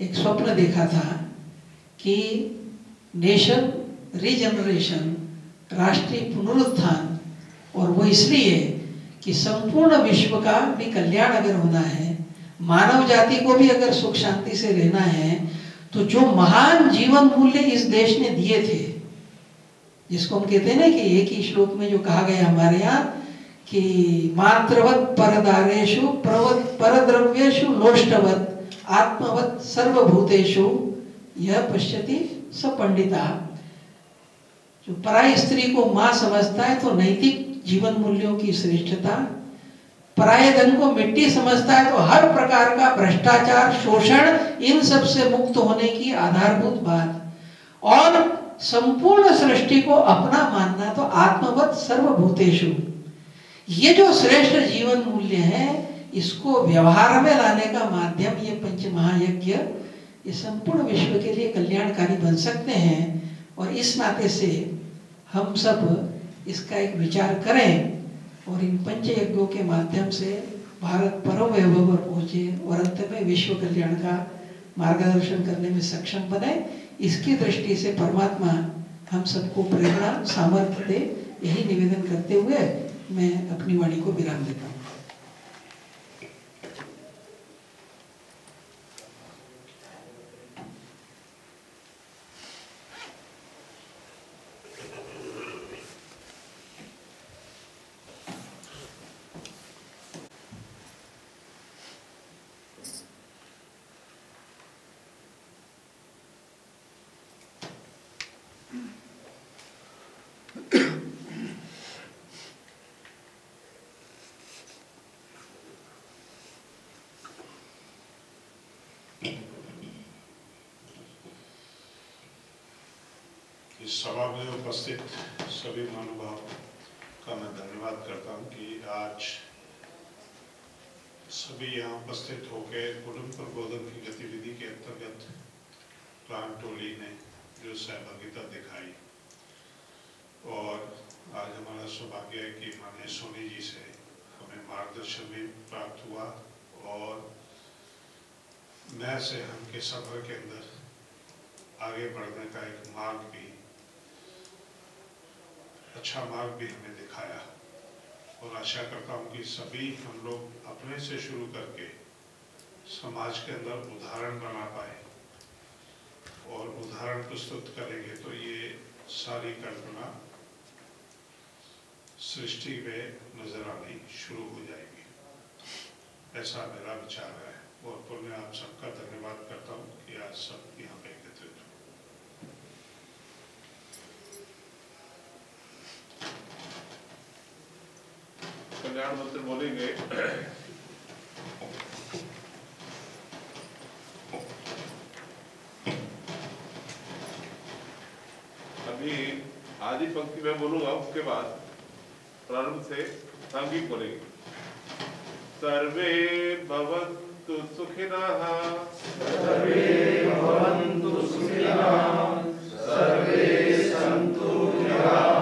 एक स्वप्न देखा था कि नेशन रीजनरेशन, राष्ट्रीय पुनरुत्थान, और वो इसलिए कि संपूर्ण विश्व का भी कल्याण अगर होना है, मानव जाति को भी अगर सुख शांति से रहना है तो जो महान जीवन मूल्य इस देश ने दिए थे, जिसको हम कहते हैं ना कि एक ही श्लोक में जो कहा गया हमारे यहाँ कि मात्रवत परदारेशु प्रवत परद्रव्येशु लोष्टवत आत्मवत सर्वभूतेशु यह पश्यति स पंडिता। जो पराई स्त्री को माँ समझता है तो नैतिक जीवन मूल्यों की श्रेष्ठता पराये धन को मिट्टी समझता है तो हर प्रकार का भ्रष्टाचार, शोषण, इन सबसे मुक्त होने की आधारभूत बात। और संपूर्ण सृष्टि को अपना मानना तो आत्मवत सर्वभूतेशु ये जो श्रेष्ठ जीवन मूल्य है, इसको व्यवहार में लाने का माध्यम ये पंच महायज्ञ ये संपूर्ण विश्व के लिए कल्याणकारी बन सकते हैं। और इस नाते से हम सब इसका एक विचार करें। और इन पंच यज्ञों के माध्यम से भारत परम वैभव पर पहुँचे और अंत में विश्व कल्याण का मार्गदर्शन करने में सक्षम बने इसकी दृष्टि से परमात्मा हम सबको प्रेरणा, सामर्थ्य दे, यही निवेदन करते हुए मैं अपनी वाणी को विराम देता हूँ इस सभा में उपस्थित सभी महानुभाव का मैं धन्यवाद करता हूँ कि आज सभी यहाँ उपस्थित होकर कुटुंब प्रबोधन की गतिविधि के अंतर्गत प्राण टोली ने जो सहभागिता दिखाई और आज हमारा सौभाग्य है कि माननीय सोनी जी से हमें मार्गदर्शन भी प्राप्त हुआ और मैं से हम के सफ़र के अंदर आगे बढ़ने का एक मार्ग भी अच्छा मार्ग भी हमें दिखाया। और आशा करता हूँ कि सभी हम लोग अपने से शुरू करके समाज के अंदर उदाहरण बना पाए। और उदाहरण प्रस्तुत करेंगे तो ये सारी कल्पना सृष्टि में नज़र आनी शुरू हो जाएगी। ऐसा मेरा विचार है। और पुण्य आप सबका धन्यवाद करता हूँ कि आज सब यहाँ कल्याण मंत्री बोलेंगे। अभी आदि पंक्ति में बोलूँगा उसके बाद, प्रारंभ से सांगी बोलेंगे। सर्वे भवन्तु सुखिनः। सर्वे भवन्तु सुखिनः। सर्वे सन्तु निरामयाः